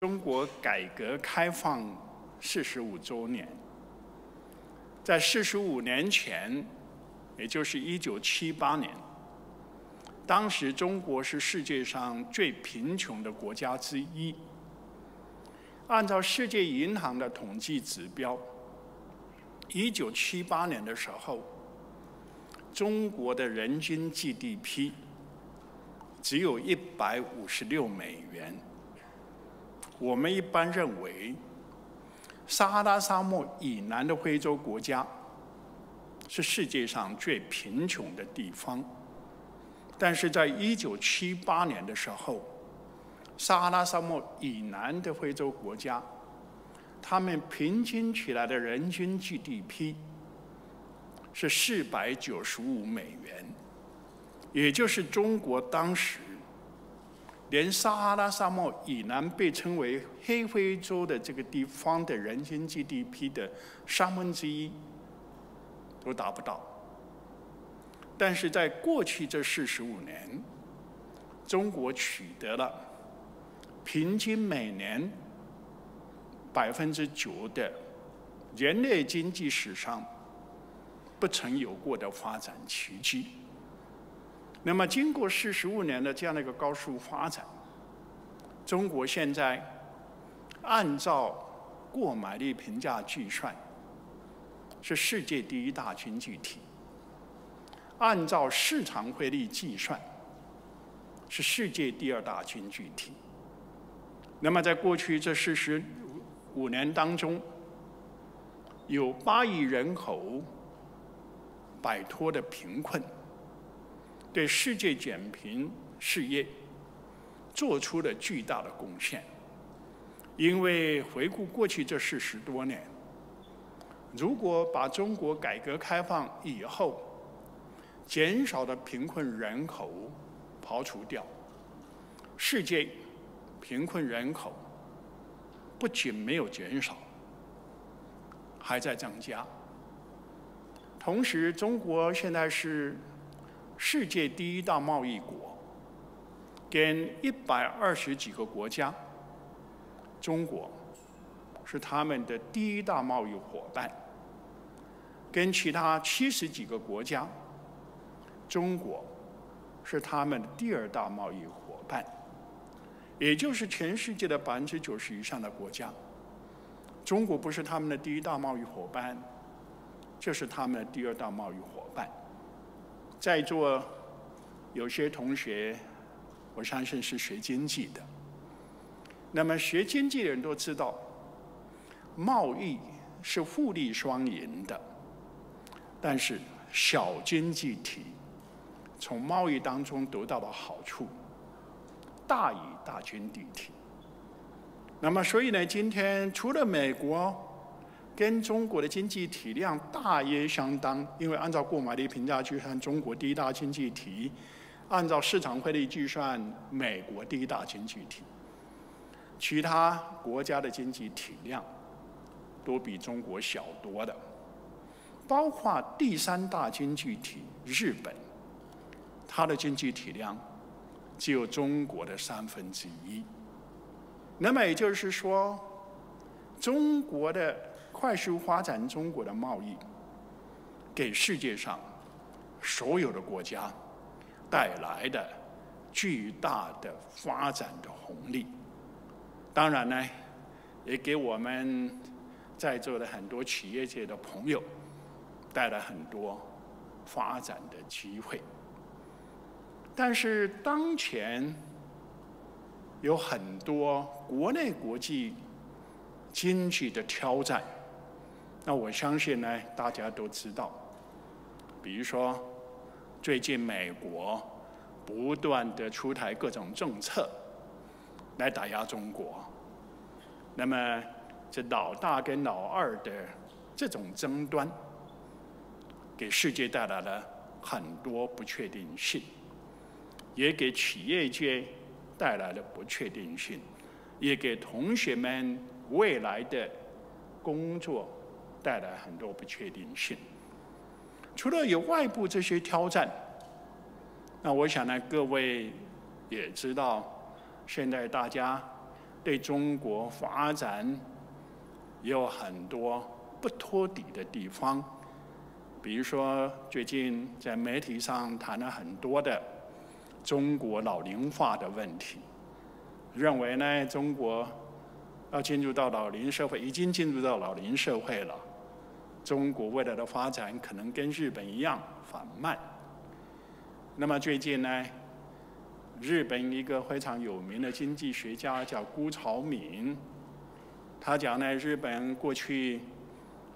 中国改革开放四十五周年，在四十五年前，也就是一九七八年，当时中国是世界上最贫穷的国家之一。按照世界银行的统计指标，一九七八年的时候，中国的人均 GDP 只有一百五十六美元。我们一般认为，撒哈拉沙漠以南的非洲国家是世界上最贫穷的地方。但是在一九七八年的时候，撒哈拉沙漠以南的非洲国家，他们平均起来的人均 GDP 是四百九十五美元，也就是中国当时。连撒哈拉沙漠以南被称为黑非洲的这个地方的人均 GDP 的三分之一都达不到。但是在过去这四十五年，中国取得了平均每年百分之九的人类经济史上不曾有过的发展奇迹。那么，经过四十五年的这样的一个高速发展，中国现在按照购买力评价计算，是世界第一大经济体；按照市场汇率计算，是世界第二大经济体。那么，在过去这四十五年当中，有八亿人口摆脱的贫困。对世界减贫事业做出了巨大的贡献。因为回顾过去这四十多年，如果把中国改革开放以后减少的贫困人口刨除掉，世界贫困人口不仅没有减少，还在增加。同时，中国现在是。世界第一大贸易国，跟一百二十几个国家，中国是他们的第一大贸易伙伴。跟其他七十几个国家，中国是他们的第二大贸易伙伴。也就是全世界的百分之九十以上的国家，中国不是他们的第一大贸易伙伴，就是他们的第二大贸易伙伴。在座有些同学，我相信是学经济的。那么学经济的人都知道，贸易是互利双赢的。但是小经济体从贸易当中得到的好处，大于大经济体。那么所以呢，今天除了美国。跟中国的经济体量大约相当，因为按照购买力评价计算，中国第一大经济体；按照市场汇率计算，美国第一大经济体。其他国家的经济体量都比中国小多的，包括第三大经济体日本，它的经济体量只有中国的三分之一。那么也就是说，中国的。快速发展中国的贸易，给世界上所有的国家带来的巨大的发展的红利。当然呢，也给我们在座的很多企业界的朋友带来很多发展的机会。但是当前有很多国内国际经济的挑战。那我相信呢，大家都知道，比如说，最近美国不断的出台各种政策来打压中国，那么这老大跟老二的这种争端，给世界带来了很多不确定性，也给企业界带来了不确定性，也给同学们未来的工作。带来很多不确定性。除了有外部这些挑战，那我想呢，各位也知道，现在大家对中国发展有很多不托底的地方，比如说最近在媒体上谈了很多的中国老龄化的问题，认为呢中国要进入到老龄社会，已经进入到老龄社会了。中国未来的发展可能跟日本一样缓慢。那么最近呢，日本一个非常有名的经济学家叫辜朝敏，他讲呢，日本过去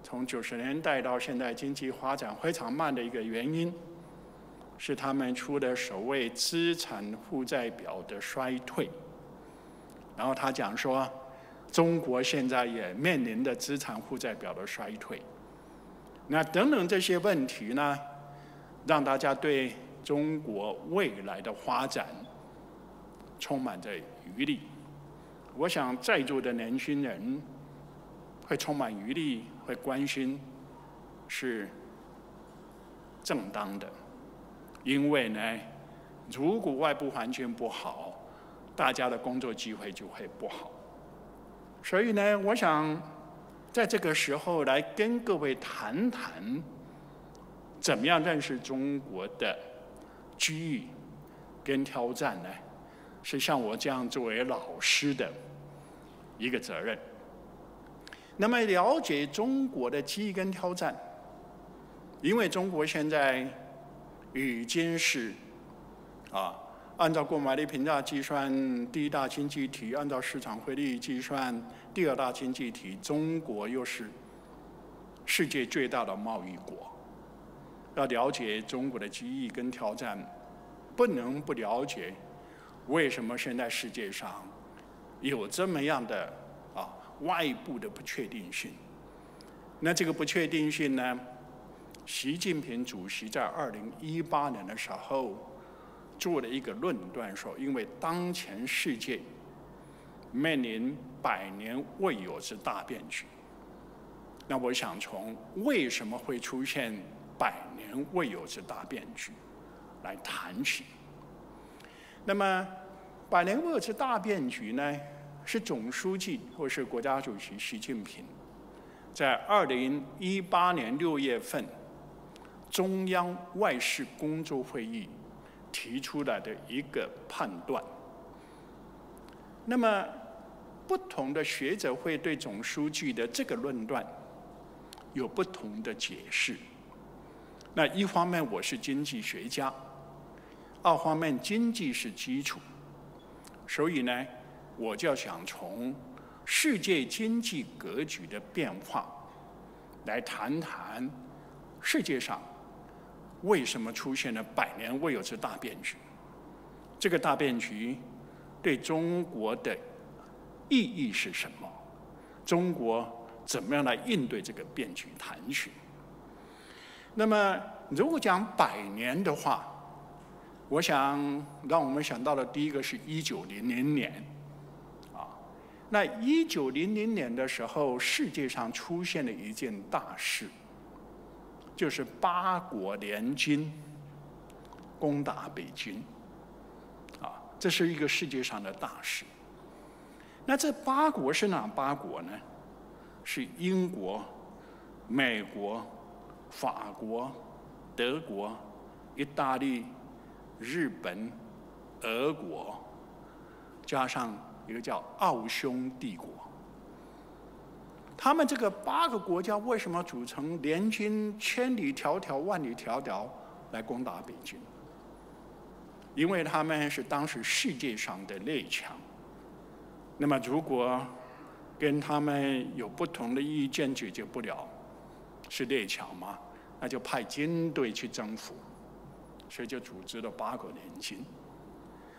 从九十年代到现在经济发展非常慢的一个原因，是他们出的所谓资产负债表的衰退。然后他讲说，中国现在也面临着资产负债表的衰退。那等等这些问题呢，让大家对中国未来的发展充满着余力。我想在座的年轻人会充满余力，会关心，是正当的。因为呢，如果外部环境不好，大家的工作机会就会不好。所以呢，我想。在这个时候来跟各位谈谈，怎么样认识中国的机遇跟挑战呢？是像我这样作为老师的一个责任。那么了解中国的机遇跟挑战，因为中国现在已经是啊。按照购买力评价计算，第一大经济体；按照市场汇率计算，第二大经济体。中国又是世界最大的贸易国。要了解中国的机遇跟挑战，不能不了解为什么现在世界上有这么样的啊外部的不确定性。那这个不确定性呢？习近平主席在二零一八年的时候。做了一个论断，说因为当前世界面临百年未有之大变局，那我想从为什么会出现百年未有之大变局来谈起。那么，百年未有之大变局呢，是总书记或是国家主席习近平在二零一八年六月份中央外事工作会议。提出来的一个判断。那么，不同的学者会对总书记的这个论断有不同的解释。那一方面，我是经济学家；二方面，经济是基础。所以呢，我就想从世界经济格局的变化来谈谈世界上。为什么出现了百年未有之大变局？这个大变局对中国的意义是什么？中国怎么样来应对这个变局谈取？那么，如果讲百年的话，我想让我们想到的第一个是一九零零年，啊，那一九零零年的时候，世界上出现了一件大事。就是八国联军攻打北京，啊，这是一个世界上的大事。那这八国是哪八国呢？是英国、美国、法国、德国、意大利、日本、俄国，加上一个叫奥匈帝国。他们这个八个国家为什么组成联军，千里迢迢、万里迢迢来攻打北京？因为他们是当时世界上的列强。那么，如果跟他们有不同的意见，解决不了，是列强吗？那就派军队去征服，所以就组织了八个联军。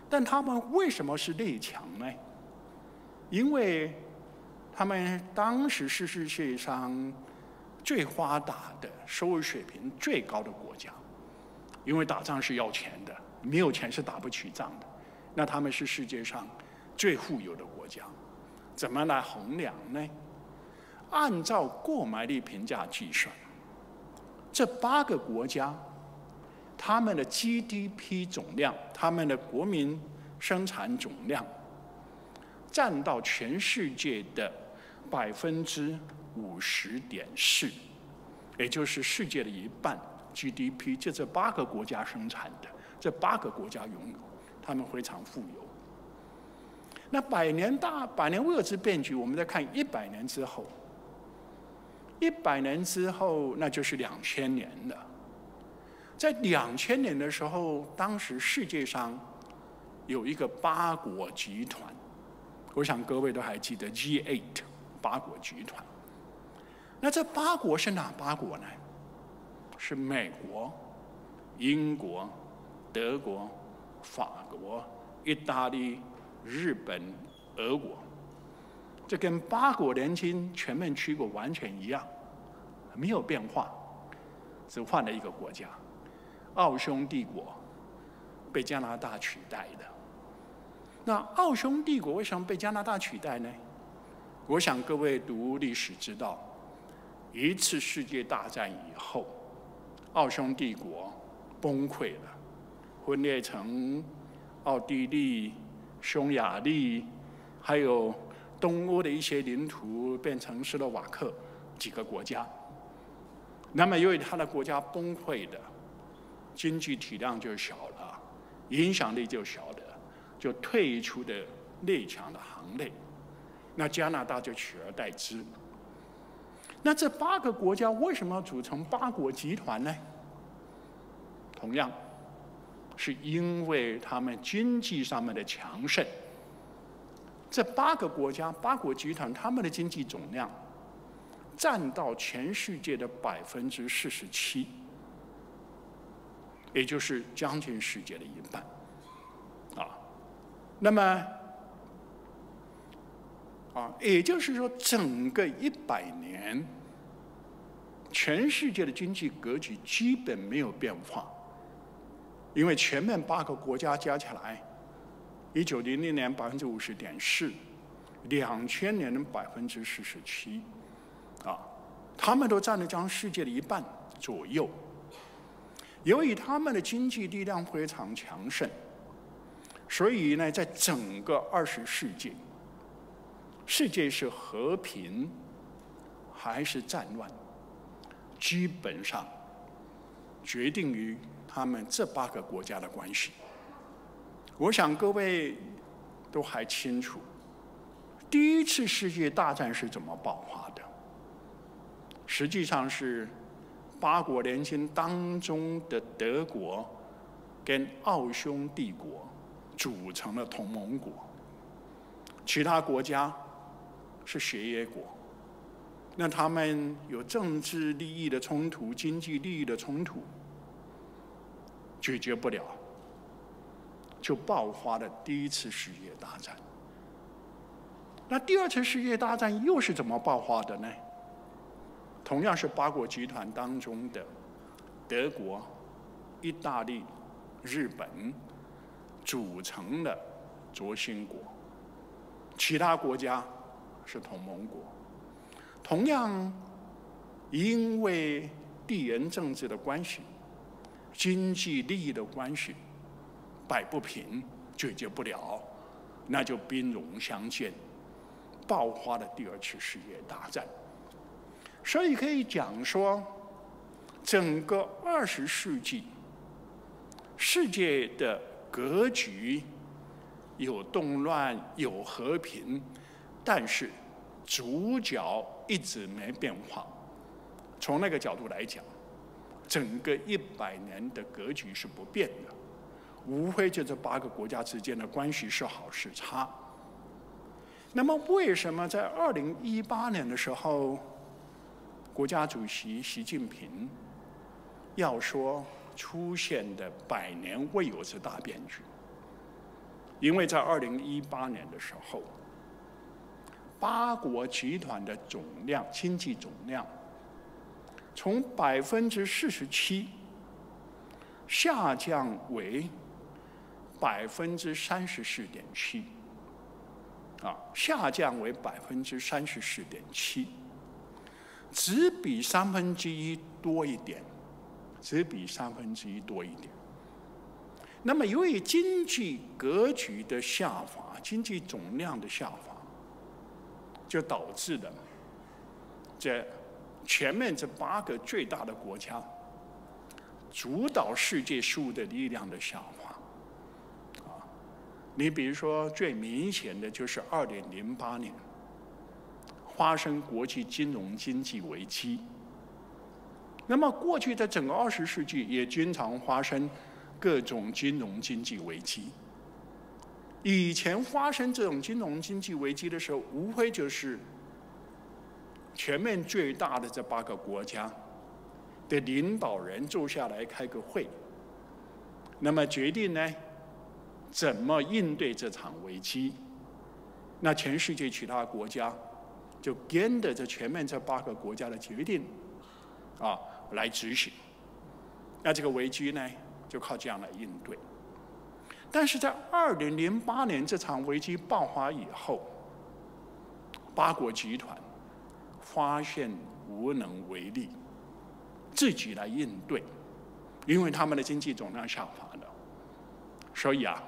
但他们为什么是列强呢？因为。他们当时是世界上最发达的、收入水平最高的国家，因为打仗是要钱的，没有钱是打不起仗的。那他们是世界上最富有的国家，怎么来衡量呢？按照购买力评价计算，这八个国家他们的 GDP 总量、他们的国民生产总量。占到全世界的百分之五十点四，也就是世界的一半 GDP，就这八个国家生产的，这八个国家拥有，他们非常富有。那百年大百年未有之变局，我们再看一百年之后，一百年之后，那就是两千年了。在两千年的时候，当时世界上有一个八国集团。我想各位都还记得 G8 八国集团。那这八国是哪八国呢？是美国、英国、德国、法国、意大利、日本、俄国。这跟八国联军全面驱国完全一样，没有变化，只换了一个国家——奥匈帝国，被加拿大取代的。那奥匈帝国为什么被加拿大取代呢？我想各位读历史知道，一次世界大战以后，奥匈帝国崩溃了，分裂成奥地利、匈牙利，还有东欧的一些领土变成斯洛瓦克几个国家。那么由于他的国家崩溃的，经济体量就小了，影响力就小了。就退出的列强的行列，那加拿大就取而代之。那这八个国家为什么要组成八国集团呢？同样，是因为他们经济上面的强盛。这八个国家八国集团，他们的经济总量占到全世界的百分之四十七，也就是将近世界的一半。啊那么，啊，也就是说，整个一百年，全世界的经济格局基本没有变化，因为前面八个国家加起来，一九零零年百分之五十点四，两千年的百分之四十七，啊，他们都占了将世界的一半左右。由于他们的经济力量非常强盛。所以呢，在整个二十世纪，世界是和平还是战乱，基本上决定于他们这八个国家的关系。我想各位都还清楚，第一次世界大战是怎么爆发的？实际上是八国联军当中的德国跟奥匈帝国。组成了同盟国，其他国家是协约国，那他们有政治利益的冲突、经济利益的冲突，解决不了，就爆发了第一次世界大战。那第二次世界大战又是怎么爆发的呢？同样是八国集团当中的德国、意大利、日本。组成的轴心国，其他国家是同盟国。同样，因为地缘政治的关系、经济利益的关系，摆不平，解决不了，那就兵戎相见，爆发了第二次世界大战。所以可以讲说，整个二十世纪，世界的。格局有动乱，有和平，但是主角一直没变化。从那个角度来讲，整个一百年的格局是不变的，无非就这八个国家之间的关系是好是差。那么，为什么在二零一八年的时候，国家主席习近平要说？出现的百年未有之大变局，因为在二零一八年的时候，八国集团的总量经济总量从百分之四十七下降为百分之三十四点七，啊，下降为百分之三十四点七，只比三分之一多一点。只比三分之一多一点。那么由于经济格局的下滑，经济总量的下滑，就导致了这前面这八个最大的国家主导世界事务的力量的下滑。啊，你比如说最明显的就是二零零八年发生国际金融经济危机。那么过去的整个二十世纪也经常发生各种金融经济危机。以前发生这种金融经济危机的时候，无非就是全面最大的这八个国家的领导人坐下来开个会，那么决定呢怎么应对这场危机。那全世界其他国家就跟着这前面这八个国家的决定啊。来执行，那这个危机呢，就靠这样来应对。但是在二零零八年这场危机爆发以后，八国集团发现无能为力，自己来应对，因为他们的经济总量下滑了，所以啊，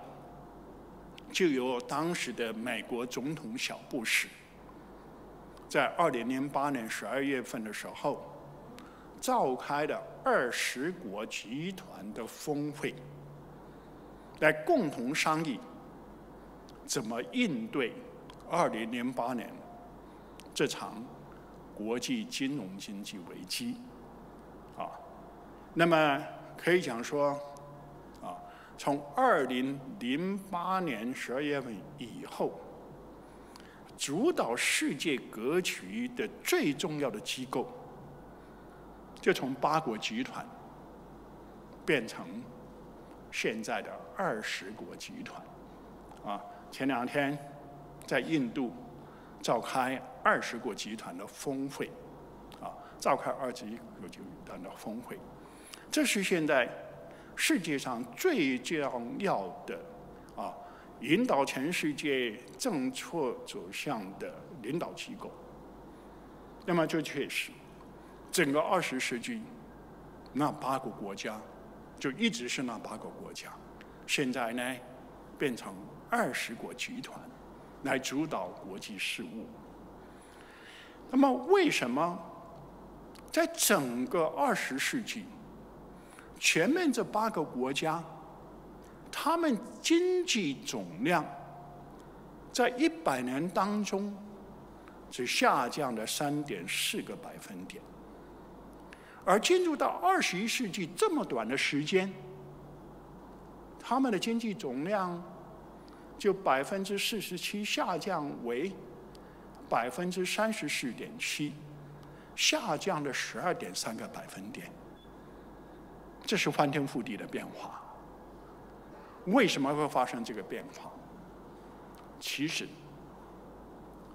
就由当时的美国总统小布什，在二零零八年十二月份的时候。召开的二十国集团的峰会，来共同商议怎么应对二零零八年这场国际金融经济危机，啊，那么可以讲说，啊，从二零零八年十二月份以后，主导世界格局的最重要的机构。就从八国集团变成现在的二十国集团，啊，前两天在印度召开二十国集团的峰会，啊，召开二十国集团的峰会，这是现在世界上最重要的啊，引导全世界政策走向的领导机构。那么这确实。整个二十世纪，那八个国家就一直是那八个国家，现在呢变成二十国集团来主导国际事务。那么，为什么在整个二十世纪，前面这八个国家，他们经济总量在一百年当中只下降了三点四个百分点？而进入到二十一世纪这么短的时间，他们的经济总量就百分之四十七下降为百分之三十四点七，下降了十二点三个百分点，这是翻天覆地的变化。为什么会发生这个变化？其实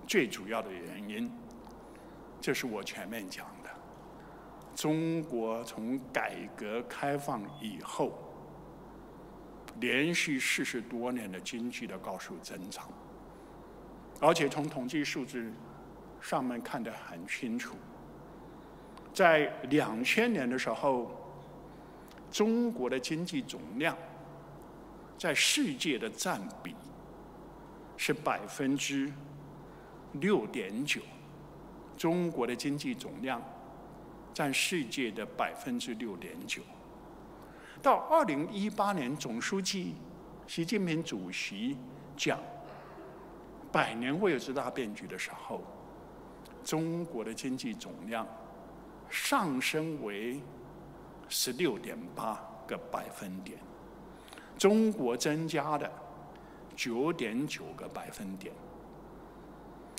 最主要的原因，就是我前面讲。中国从改革开放以后，连续四十多年的经济的高速增长，而且从统计数字上面看得很清楚，在两千年的时候，中国的经济总量在世界的占比是百分之六点九，中国的经济总量。占世界的百分之六点九。到二零一八年，总书记习近平主席讲“百年未有之大变局”的时候，中国的经济总量上升为十六点八个百分点，中国增加的九点九个百分点，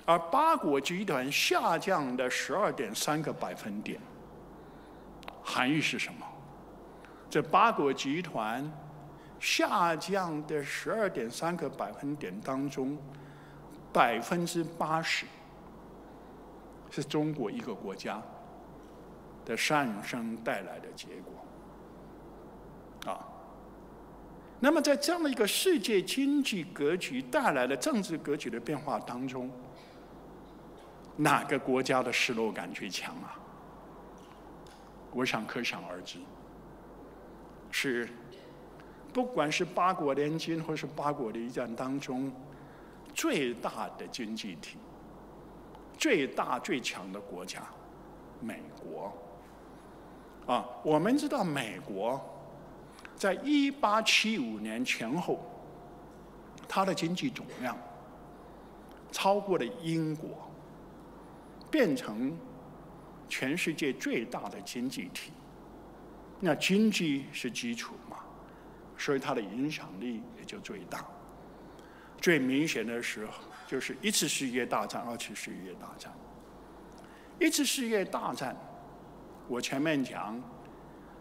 而八国集团下降的十二点三个百分点。含义是什么？这八国集团下降的十二点三个百分点当中，百分之八十是中国一个国家的上升带来的结果。啊，那么在这样的一个世界经济格局带来的政治格局的变化当中，哪个国家的失落感最强啊？我想可想而知，是不管是八国联军或是八国联战当中最大的经济体、最大最强的国家——美国。啊，我们知道美国在一八七五年前后，它的经济总量超过了英国，变成全世界最大的经济体。那经济是基础嘛，所以它的影响力也就最大。最明显的时候就是一次世界大战、二次世界大战。一次世界大战。我前面讲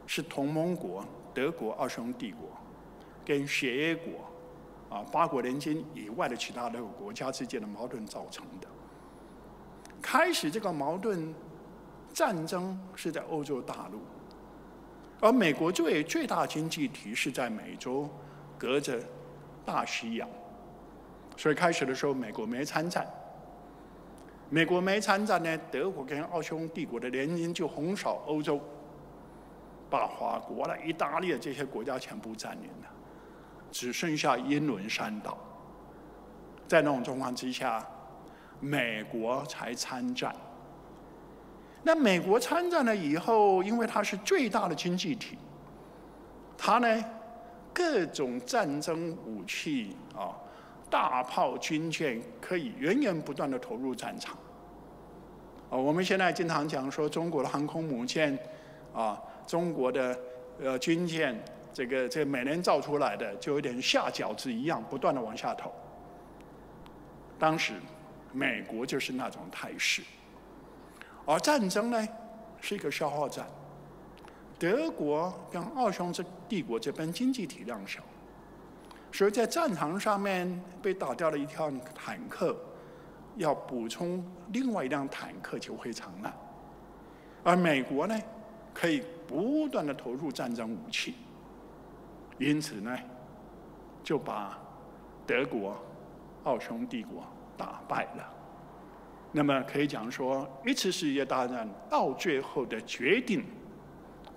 是同盟国德国二兄弟国跟协约国啊八国联军以外的其他六个国家之间的矛盾造成的。开始这个矛盾战争是在欧洲大陆，而美国最最大经济体是在美洲，隔着大西洋，所以开始的时候美国没参战。美国没参战呢，德国跟奥匈帝国的联军就横扫欧洲，把法国了、意大利这些国家全部占领了，只剩下英伦三岛。在那种状况之下，美国才参战。那美国参战了以后，因为它是最大的经济体，它呢各种战争武器啊。大炮、军舰可以源源不断的投入战场。啊，我们现在经常讲说中国的航空母舰，啊，中国的呃军舰，这个这每年造出来的就有点下饺子一样，不断的往下投。当时美国就是那种态势，而战争呢是一个消耗战。德国跟奥匈这帝国这边经济体量小。所以在战场上面被打掉了一条坦克，要补充另外一辆坦克就非常难。而美国呢，可以不断的投入战争武器，因此呢，就把德国、奥匈帝国打败了。那么可以讲说，一次世界大战到最后的决定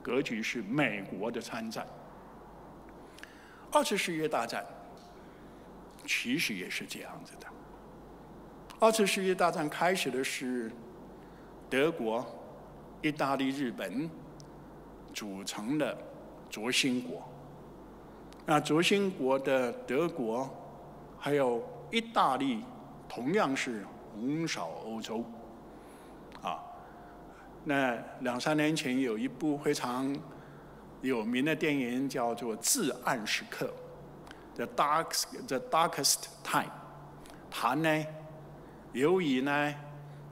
格局是美国的参战。二次世界大战其实也是这样子的。二次世界大战开始的是德国、意大利、日本组成的轴心国。那轴心国的德国还有意大利同样是横扫欧洲。啊，那两三年前有一部非常。有名的电影叫做《至暗时刻》，The Dark The Darkest Time。它呢，由于呢，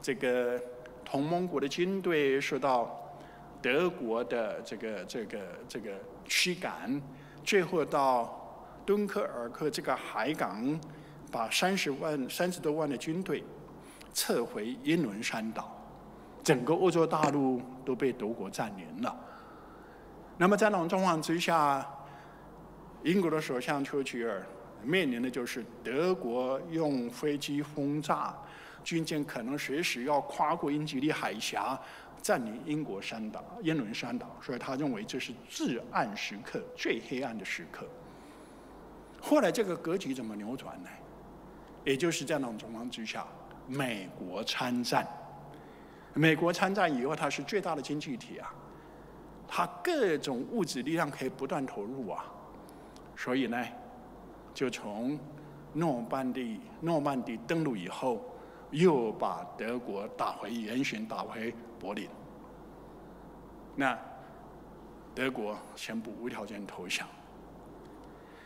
这个同盟国的军队受到德国的这个这个这个驱赶，最后到敦刻尔克这个海港，把三十万三十多万的军队撤回英伦三岛，整个欧洲大陆都被德国占领了。那么在那种状况之下，英国的首相丘吉尔面临的就是德国用飞机轰炸，军舰可能随时要跨过英吉利海峡，占领英国山岛、英伦山岛，所以他认为这是至暗时刻、最黑暗的时刻。后来这个格局怎么扭转呢？也就是在那种状况之下，美国参战。美国参战以后，它是最大的经济体啊。它各种物质力量可以不断投入啊，所以呢，就从诺曼底诺曼底登陆以后，又把德国打回原形，打回柏林。那德国宣布无条件投降。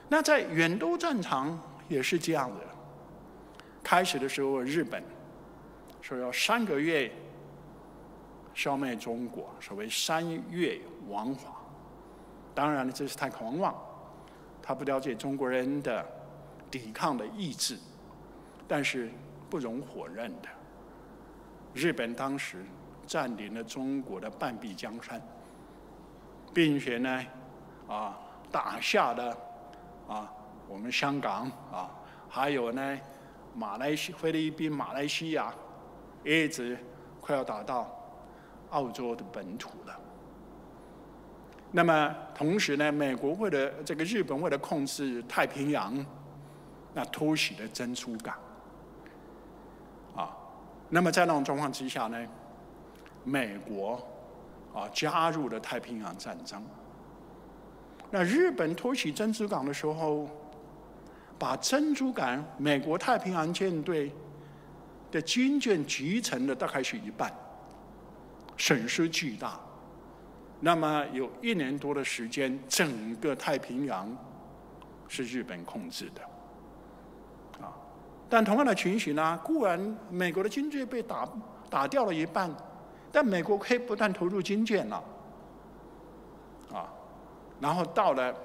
那在远东战场也是这样的，开始的时候日本说要三个月。消灭中国，所谓三月亡华，当然了这是太狂妄，他不了解中国人的抵抗的意志，但是不容否认的，日本当时占领了中国的半壁江山，并且呢，啊打下了啊我们香港啊，还有呢马来西菲律宾、马来西亚，一直快要打到。澳洲的本土了。那么同时呢，美国为了这个日本为了控制太平洋，那偷袭了珍珠港。啊，那么在那种状况之下呢，美国啊加入了太平洋战争。那日本偷袭珍珠港的时候，把珍珠港美国太平洋舰队的军舰集成了大概是一半，损失巨大。那么有一年多的时间，整个太平洋是日本控制的，啊，但同样的情形呢，固然美国的军舰被打打掉了一半，但美国可以不断投入军舰了，啊，然后到了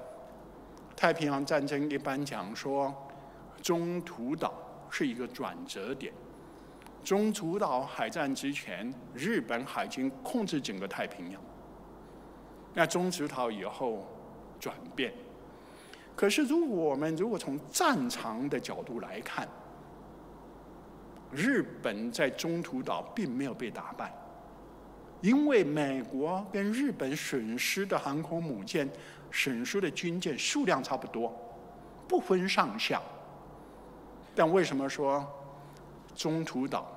太平洋战争，一般讲说中途岛是一个转折点，中途岛海战之前，日本海军控制整个太平洋。那中途岛以后转变，可是如果我们如果从战场的角度来看，日本在中途岛并没有被打败，因为美国跟日本损失的航空母舰、损失的军舰数量差不多，不分上下。但为什么说中途岛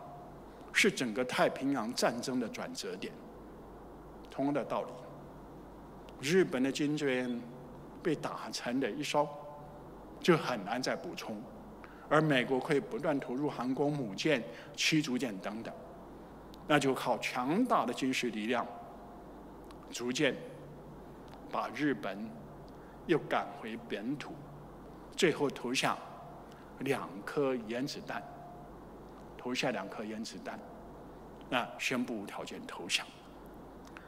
是整个太平洋战争的转折点？同样的道理。日本的军舰被打沉的一艘，就很难再补充，而美国可以不断投入航空母舰、驱逐舰等等，那就靠强大的军事力量，逐渐把日本又赶回本土，最后投下两颗原子弹，投下两颗原子弹，那宣布无条件投降。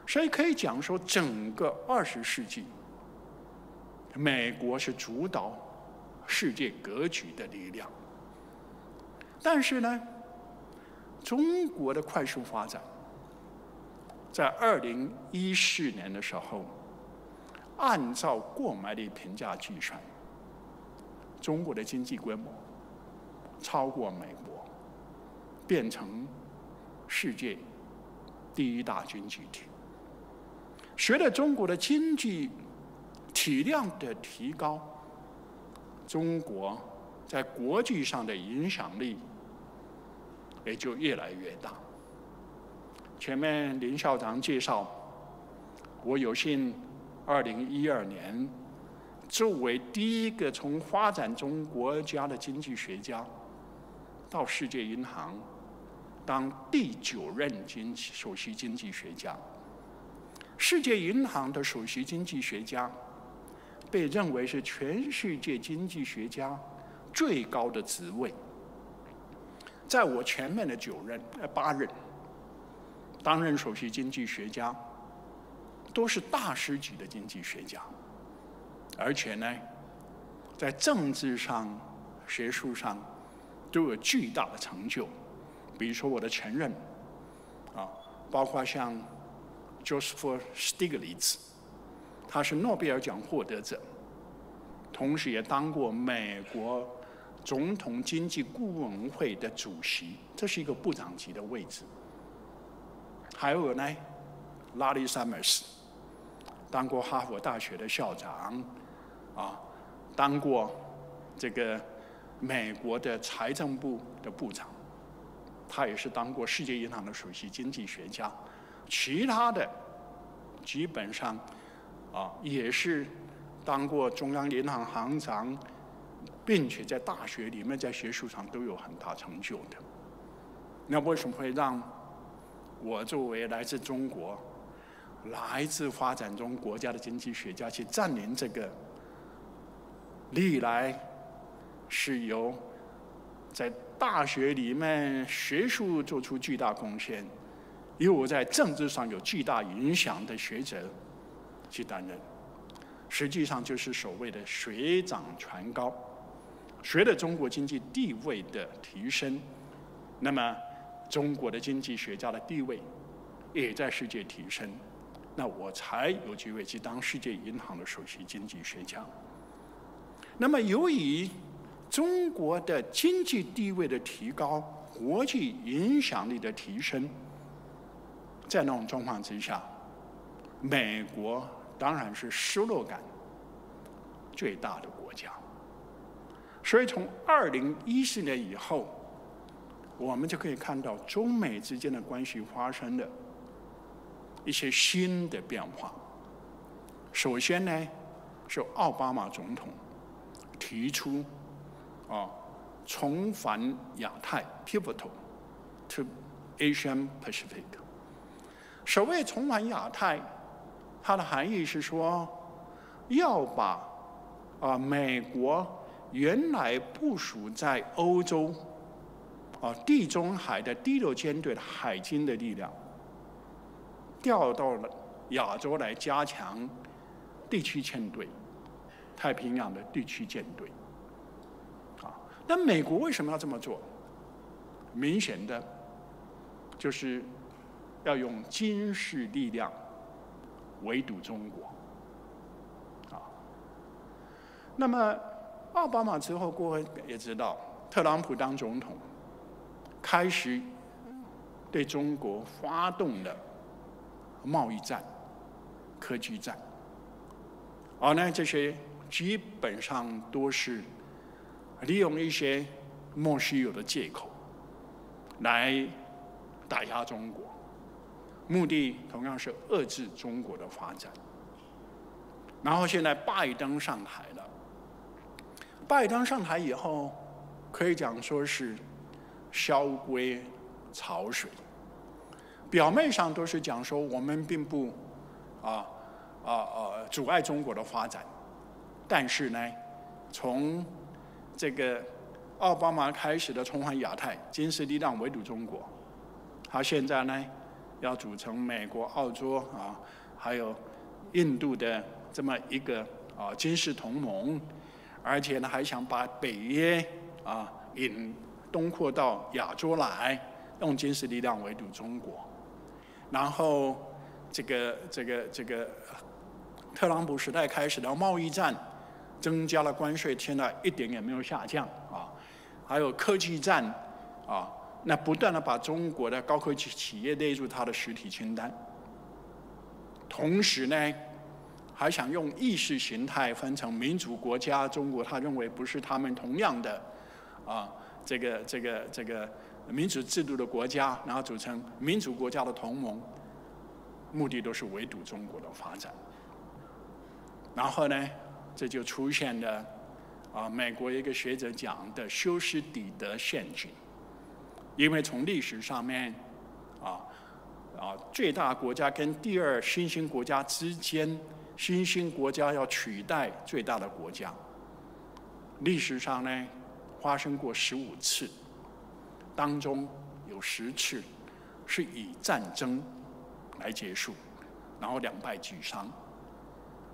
所以可以讲说，整个二十世纪，美国是主导世界格局的力量。但是呢，中国的快速发展，在二零一四年的时候，按照购买力评价计算，中国的经济规模超过美国，变成世界第一大经济体。随着中国的经济体量的提高，中国在国际上的影响力也就越来越大。前面林校长介绍，我有幸二零一二年作为第一个从发展中国家的经济学家到世界银行当第九任经首席经济学家。世界银行的首席经济学家，被认为是全世界经济学家最高的职位。在我前面的九任、呃八任担任首席经济学家，都是大师级的经济学家，而且呢，在政治上、学术上都有巨大的成就。比如说我的前任，啊，包括像。Joseph Stiglitz，他是诺贝尔奖获得者，同时也当过美国总统经济顾问会的主席，这是一个部长级的位置。还有呢，Larry Summers，当过哈佛大学的校长，啊，当过这个美国的财政部的部长，他也是当过世界银行的首席经济学家。其他的基本上啊，也是当过中央银行行长，并且在大学里面在学术上都有很大成就的。那为什么会让我作为来自中国、来自发展中国家的经济学家去占领这个历来是由在大学里面学术做出巨大贡献？又在政治上有巨大影响的学者去担任，实际上就是所谓的水涨船高。随着中国经济地位的提升，那么中国的经济学家的地位也在世界提升，那我才有机会去当世界银行的首席经济学家。那么由于中国的经济地位的提高，国际影响力的提升。在那种状况之下，美国当然是失落感最大的国家。所以从二零一四年以后，我们就可以看到中美之间的关系发生了一些新的变化。首先呢，是奥巴马总统提出啊，重返亚太 （pivotal to Asian Pacific）。所谓重返亚太，它的含义是说，要把啊美国原来部署在欧洲啊地中海的第六舰队的海军的力量，调到了亚洲来加强地区舰队，太平洋的地区舰队。那美国为什么要这么做？明显的，就是要用军事力量。围堵中国，啊，那么奥巴马之后过后也知道，特朗普当总统，开始对中国发动了贸易战、科技战，而呢这些基本上都是利用一些莫须有的借口来打压中国。目的同样是遏制中国的发展。然后现在拜登上台了，拜登上台以后，可以讲说是萧规潮水。表面上都是讲说我们并不啊啊啊阻碍中国的发展，但是呢，从这个奥巴马开始的重返亚太，军事力量围堵中国，他现在呢？要组成美国、澳洲啊，还有印度的这么一个啊军事同盟，而且呢还想把北约啊引东扩到亚洲来，用军事力量围堵中国。然后这个这个这个特朗普时代开始的贸易战，增加了关税，现在一点也没有下降啊。还有科技战啊。那不断的把中国的高科技企业列入它的实体清单，同时呢，还想用意识形态分成民主国家，中国他认为不是他们同样的啊，这个这个这个民主制度的国家，然后组成民主国家的同盟，目的都是围堵中国的发展。然后呢，这就出现了啊，美国一个学者讲的修斯底德陷阱。因为从历史上面，啊啊，最大国家跟第二新兴国家之间，新兴国家要取代最大的国家，历史上呢发生过十五次，当中有十次是以战争来结束，然后两败俱伤。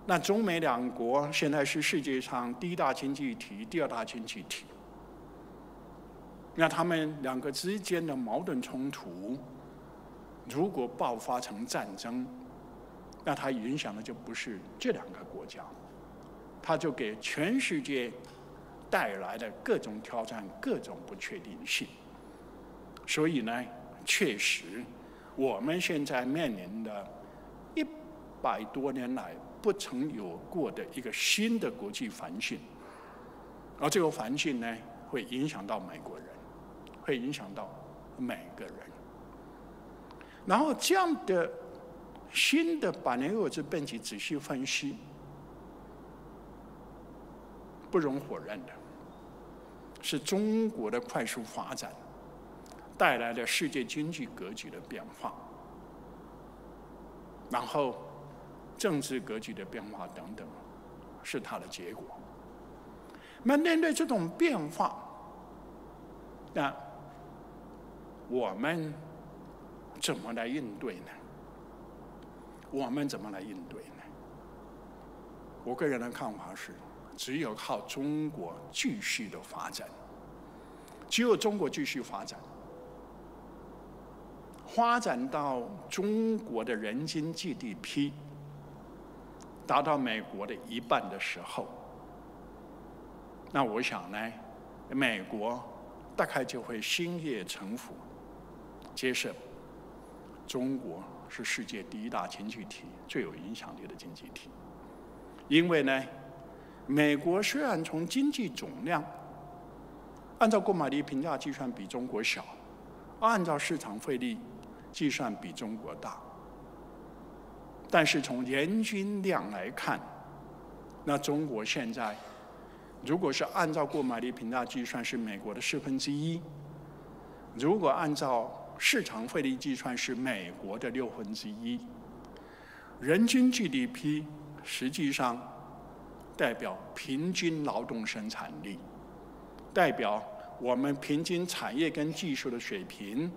那中美两国现在是世界上第一大经济体、第二大经济体。那他们两个之间的矛盾冲突，如果爆发成战争，那它影响的就不是这两个国家，它就给全世界带来的各种挑战、各种不确定性。所以呢，确实，我们现在面临的一百多年来不曾有过的一个新的国际环境，而这个环境呢，会影响到美国人。会影响到每个人。然后这样的新的百年恶之变局仔细分析，不容否认的，是中国的快速发展带来的世界经济格局的变化，然后政治格局的变化等等，是它的结果。那面对这种变化，那。我们怎么来应对呢？我们怎么来应对呢？我个人的看法是，只有靠中国继续的发展，只有中国继续发展，发展到中国的人均 GDP 达到美国的一半的时候，那我想呢，美国大概就会心悦诚服。接受中国是世界第一大经济体，最有影响力的经济体。因为呢，美国虽然从经济总量，按照购买力评价计算比中国小，按照市场费率计算比中国大，但是从人均量来看，那中国现在如果是按照购买力平价计算是美国的四分之一，如果按照市场费率计算是美国的六分之一，人均 GDP 实际上代表平均劳动生产力，代表我们平均产业跟技术的水平，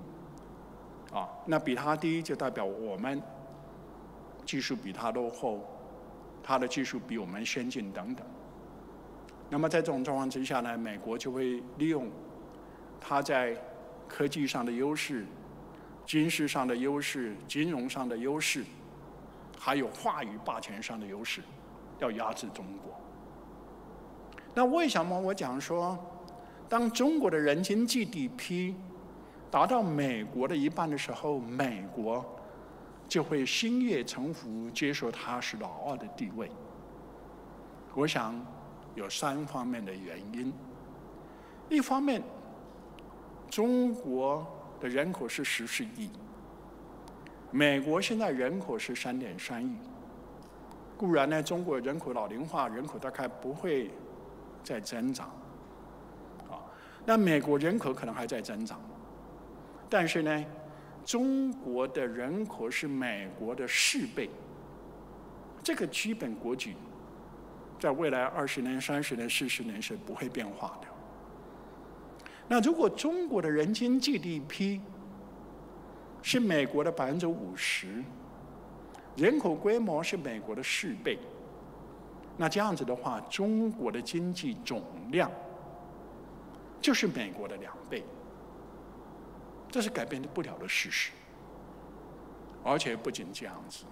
啊，那比它低就代表我们技术比它落后，它的技术比我们先进等等。那么在这种状况之下呢，美国就会利用它在科技上的优势、军事上的优势、金融上的优势，还有话语霸权上的优势，要压制中国。那为什么我讲说，当中国的人均 GDP 达到美国的一半的时候，美国就会心悦诚服接受他是老二的地位？我想有三方面的原因，一方面。中国的人口是十四亿，美国现在人口是三点三亿。固然呢，中国人口老龄化，人口大概不会再增长，啊，那美国人口可能还在增长。但是呢，中国的人口是美国的四倍，这个基本国际，在未来二十年、三十年、四十年是不会变化的。那如果中国的人均 GDP 是美国的百分之五十，人口规模是美国的四倍，那这样子的话，中国的经济总量就是美国的两倍，这是改变不了的事实。而且不仅这样子，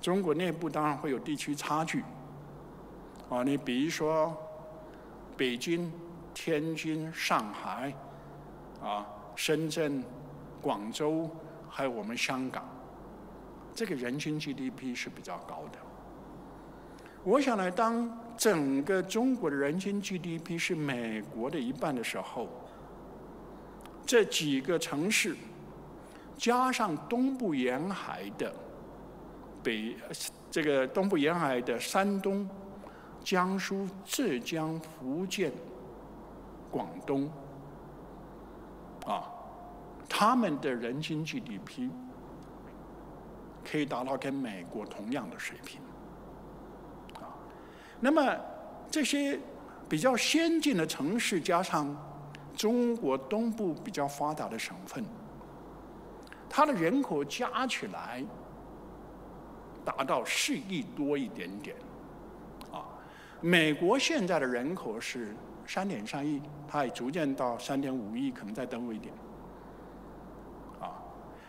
中国内部当然会有地区差距。啊，你比如说北京。天津、上海、啊，深圳、广州，还有我们香港，这个人均 GDP 是比较高的。我想呢，当整个中国的人均 GDP 是美国的一半的时候，这几个城市加上东部沿海的北，这个东部沿海的山东、江苏、浙江、福建。广东，啊，他们的人均 GDP 可以达到跟美国同样的水平，啊，那么这些比较先进的城市加上中国东部比较发达的省份，它的人口加起来达到四亿多一点点，啊，美国现在的人口是。三点三亿，它也逐渐到三点五亿，可能再多一点。啊，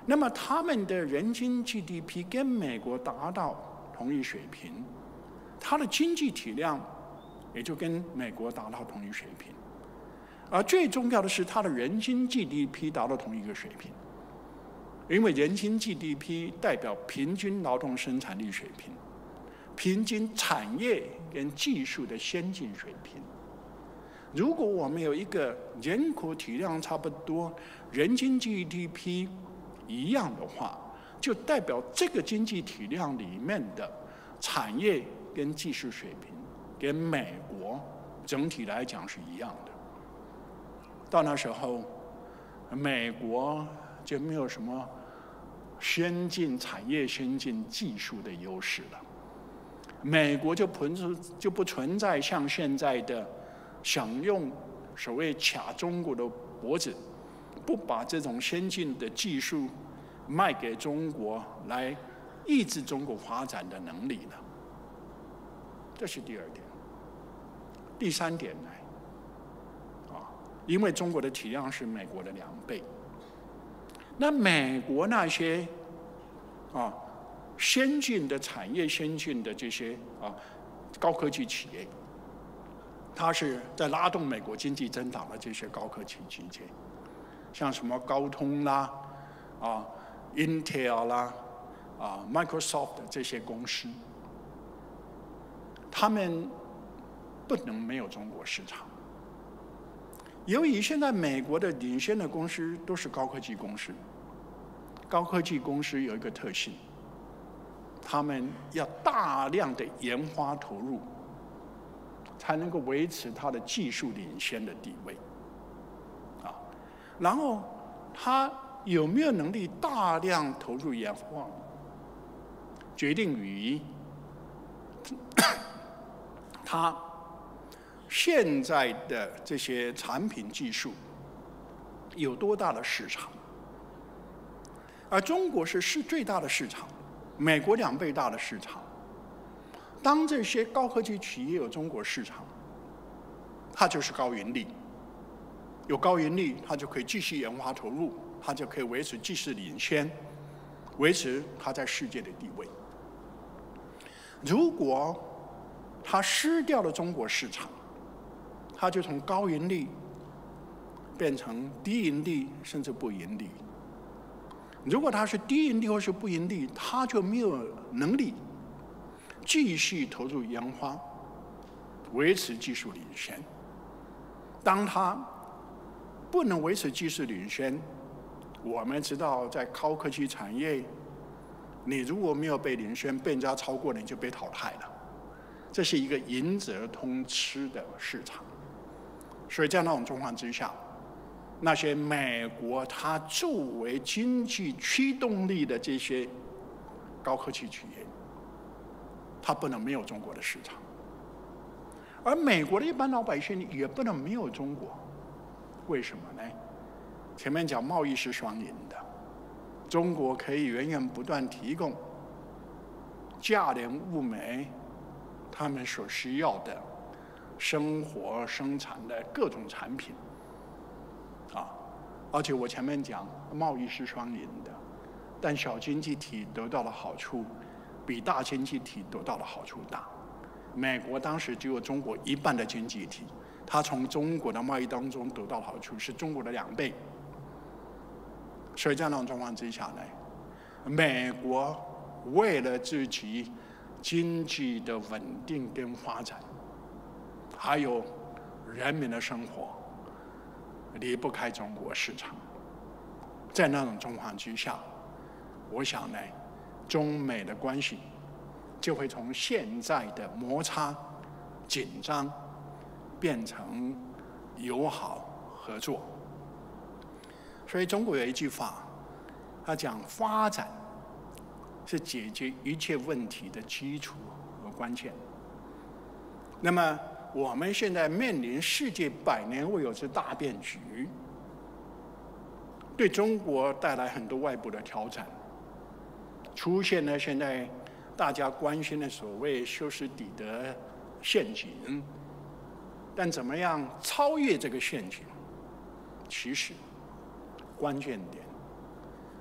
那么他们的人均 GDP 跟美国达到同一水平，它的经济体量也就跟美国达到同一水平。而最重要的是，它的人均 GDP 达到同一个水平，因为人均 GDP 代表平均劳动生产力水平，平均产业跟技术的先进水平。如果我们有一个人口体量差不多、人均 GDP 一样的话，就代表这个经济体量里面的产业跟技术水平跟美国整体来讲是一样的。到那时候，美国就没有什么先进产业、先进技术的优势了。美国就存就不存在像现在的。想用所谓卡中国的脖子，不把这种先进的技术卖给中国，来抑制中国发展的能力了。这是第二点。第三点呢？因为中国的体量是美国的两倍，那美国那些啊先进的产业、先进的这些啊高科技企业。它是在拉动美国经济增长的这些高科技企业，像什么高通啦，啊，Intel 啦，啊，Microsoft 这些公司，他们不能没有中国市场。由于现在美国的领先的公司都是高科技公司，高科技公司有一个特性，他们要大量的研发投入，才能够维持它的技术领先的地位，啊，然后他有没有能力大量投入研发，决定于 他。现在的这些产品技术有多大的市场？而中国是是最大的市场，美国两倍大的市场。当这些高科技企业有中国市场，它就是高盈利。有高盈利，它就可以继续研发投入，它就可以维持技术领先，维持它在世界的地位。如果它失掉了中国市场，它就从高盈利变成低盈利，甚至不盈利。如果它是低盈利或是不盈利，它就没有能力继续投入研发，维持技术领先。当它不能维持技术领先，我们知道在高科技产业，你如果没有被领先，被人家超过，你就被淘汰了。这是一个赢者通吃的市场。所以在那种状况之下，那些美国它作为经济驱动力的这些高科技企业，它不能没有中国的市场，而美国的一般老百姓也不能没有中国。为什么呢？前面讲贸易是双赢的，中国可以源源不断提供价廉物美，他们所需要的。生活生产的各种产品，啊，而且我前面讲贸易是双赢的，但小经济体得到的好处比大经济体得到的好处大。美国当时只有中国一半的经济体，它从中国的贸易当中得到好处是中国的两倍。所以在那种状况之下呢，美国为了自己经济的稳定跟发展。还有人民的生活离不开中国市场，在那种状况之下，我想呢，中美的关系就会从现在的摩擦、紧张变成友好合作。所以中国有一句话，他讲发展是解决一切问题的基础和关键。那么。我们现在面临世界百年未有之大变局，对中国带来很多外部的挑战，出现了现在大家关心的所谓修斯底德陷阱，但怎么样超越这个陷阱？其实关键点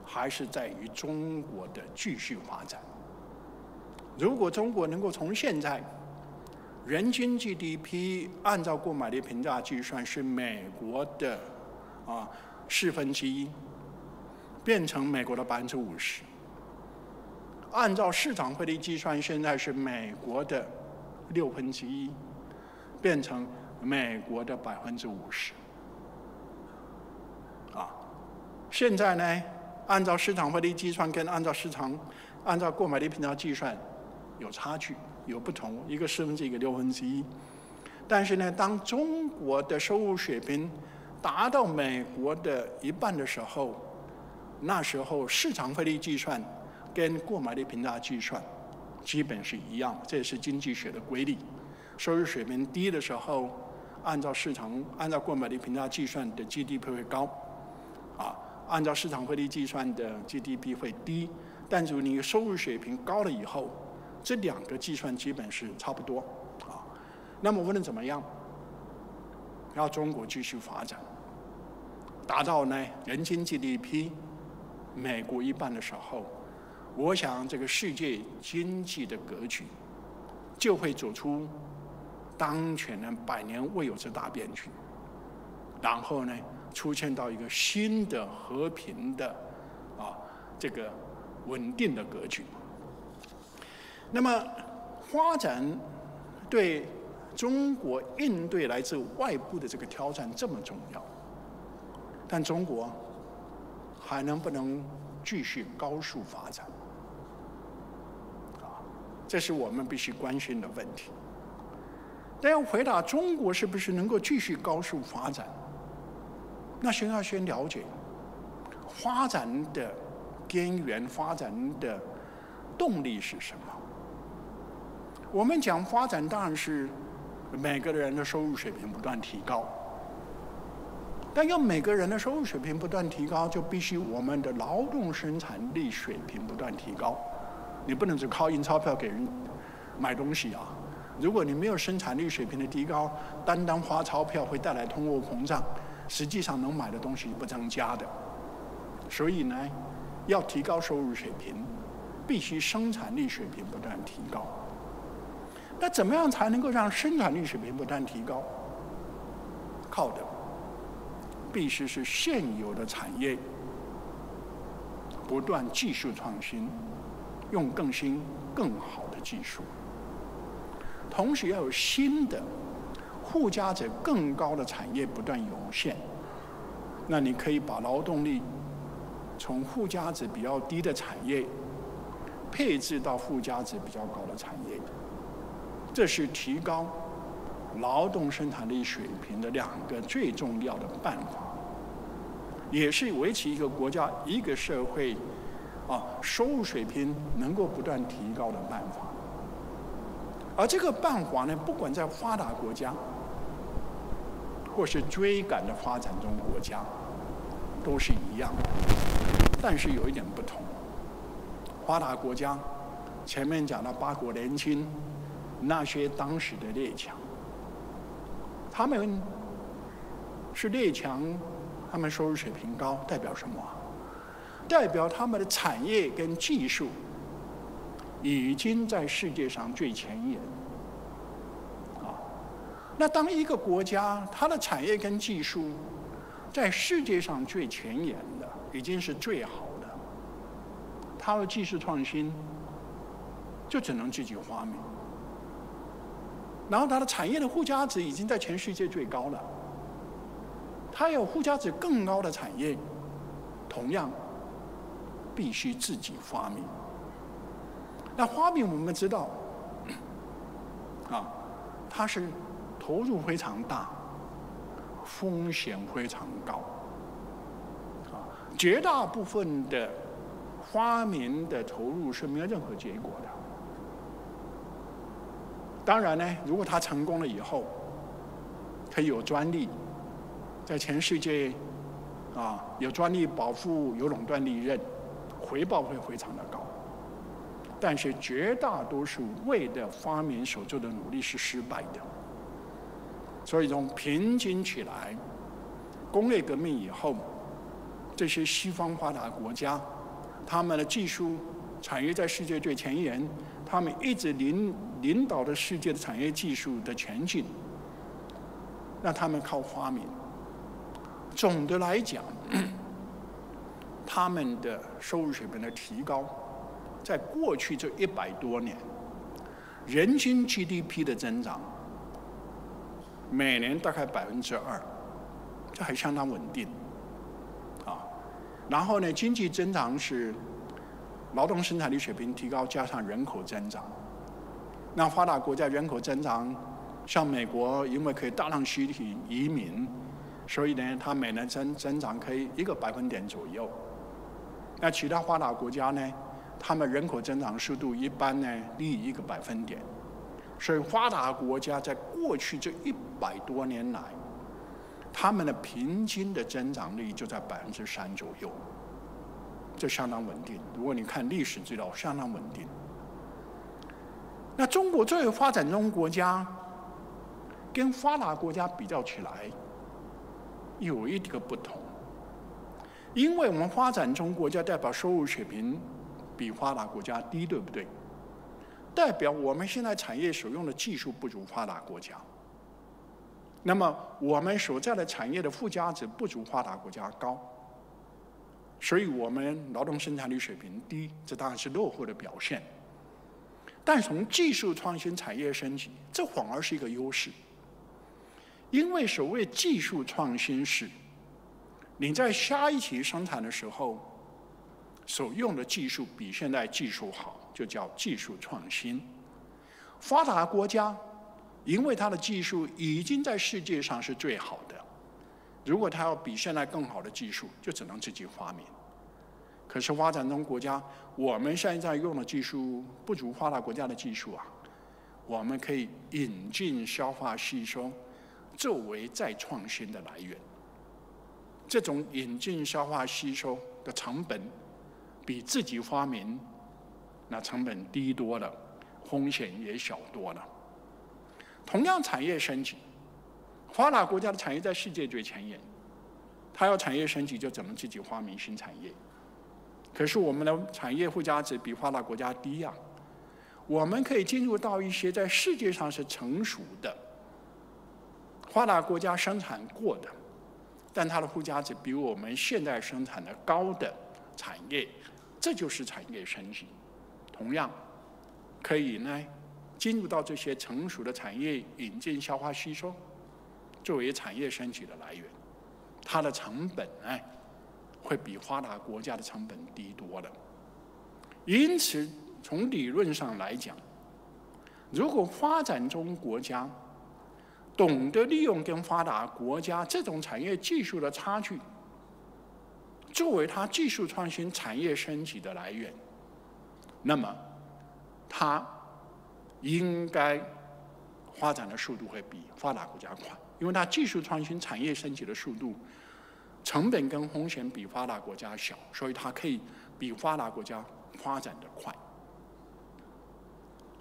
还是在于中国的继续发展。如果中国能够从现在，人均 GDP 按照购买力评价计算是美国的啊四分之一，变成美国的百分之五十。按照市场汇率计算，现在是美国的六分之一，变成美国的百分之五十。啊，现在呢，按照市场汇率计算跟按照市场按照购买力评价计算有差距。有不同，一个四分之一，一个六分之一。但是呢，当中国的收入水平达到美国的一半的时候，那时候市场汇率计算跟购买力评价计算基本是一样，这也是经济学的规律。收入水平低的时候，按照市场按照购买力评价计算的 GDP 会高，啊，按照市场汇率计算的 GDP 会低。但是你收入水平高了以后，这两个计算基本是差不多，啊，那么无论怎么样，要中国继续发展，达到呢人均 GDP 美国一半的时候，我想这个世界经济的格局就会走出当前的百年未有之大变局，然后呢出现到一个新的和平的啊这个稳定的格局。那么，发展对中国应对来自外部的这个挑战这么重要，但中国还能不能继续高速发展？啊，这是我们必须关心的问题。但要回答中国是不是能够继续高速发展，那先要先了解发展的根源、发展的动力是什么。我们讲发展，当然是每个人的收入水平不断提高。但要每个人的收入水平不断提高，就必须我们的劳动生产力水平不断提高。你不能只靠印钞票给人买东西啊！如果你没有生产力水平的提高，单单花钞票会带来通货膨胀，实际上能买的东西不增加的。所以呢，要提高收入水平，必须生产力水平不断提高。那怎么样才能够让生产力水平不断提高？靠的必须是现有的产业不断技术创新，用更新更好的技术。同时要有新的附加值更高的产业不断涌现，那你可以把劳动力从附加值比较低的产业配置到附加值比较高的产业，这是提高劳动生产力水平的两个最重要的办法，也是维持一个国家一个社会啊收入水平能够不断提高的办法。而这个办法呢，不管在发达国家，或是追赶的发展中国家，都是一样的。但是有一点不同，发达国家前面讲的八国联军，那些当时的列强，他们是列强，他们收入水平高，代表什么？代表他们的产业跟技术。已经在世界上最前沿，啊，那当一个国家它的产业跟技术在世界上最前沿的，已经是最好的，它的技术创新就只能自己发明，然后它的产业的附加值已经在全世界最高了，它有附加值更高的产业，同样必须自己发明。那发明我们知道，啊，它是投入非常大，风险非常高，啊，绝大部分的发明的投入是没有任何结果的。当然呢，如果他成功了以后，可以有专利，在全世界，啊，有专利保护，有垄断利润，回报会非常的高。但是绝大多数为了发明所做的努力是失败的，所以从平均起来，工业革命以后，这些西方发达国家，他们的技术产业在世界最前沿，他们一直领领导着世界的产业技术的前进，那他们靠发明。总的来讲，他们的收入水平的提高。在过去这一百多年，人均 GDP 的增长每年大概百分之二，这还相当稳定，啊，然后呢，经济增长是劳动生产力水平提高加上人口增长，那发达国家人口增长，像美国因为可以大量集体移民，所以呢，它每年增增长可以一个百分点左右，那其他发达国家呢？他们人口增长速度一般呢低于一个百分点，所以发达国家在过去这一百多年来，他们的平均的增长率就在百分之三左右，这相当稳定。如果你看历史资料，相当稳定。那中国作为发展中国家，跟发达国家比较起来，有一个不同，因为我们发展中国家代表收入水平。比发达国家低，对不对？代表我们现在产业所用的技术不如发达国家。那么我们所在的产业的附加值不如发达国家高。所以我们劳动生产力水平低，这当然是落后的表现。但从技术创新、产业升级，这反而是一个优势。因为所谓技术创新是，你在下一期生产的时候，所用的技术比现在技术好，就叫技术创新。发达国家，因为它的技术已经在世界上是最好的，如果它要比现在更好的技术，就只能自己发明。可是发展中国家，我们现在用的技术不如发达国家的技术啊，我们可以引进、消化、吸收，作为再创新的来源。这种引进、消化、吸收的成本，比自己发明那成本低多了，风险也小多了。同样产业升级，发达国家的产业在世界最前沿，它要产业升级，就怎么自己发明新产业。可是我们的产业附加值比发达国家低呀，我们可以进入到一些在世界上是成熟的发达国家生产过的，但它的附加值比我们现在生产的高的产业，这就是产业升级。同样，可以呢进入到这些成熟的产业，引进、消化、吸收，作为产业升级的来源，它的成本呢？会比发达国家的成本低多了，因此从理论上来讲，如果发展中国家懂得利用跟发达国家这种产业技术的差距，作为它技术创新、产业升级的来源，那么它应该发展的速度会比发达国家快，因为它技术创新、产业升级的速度。成本跟风险比发达国家小，所以它可以比发达国家发展的快。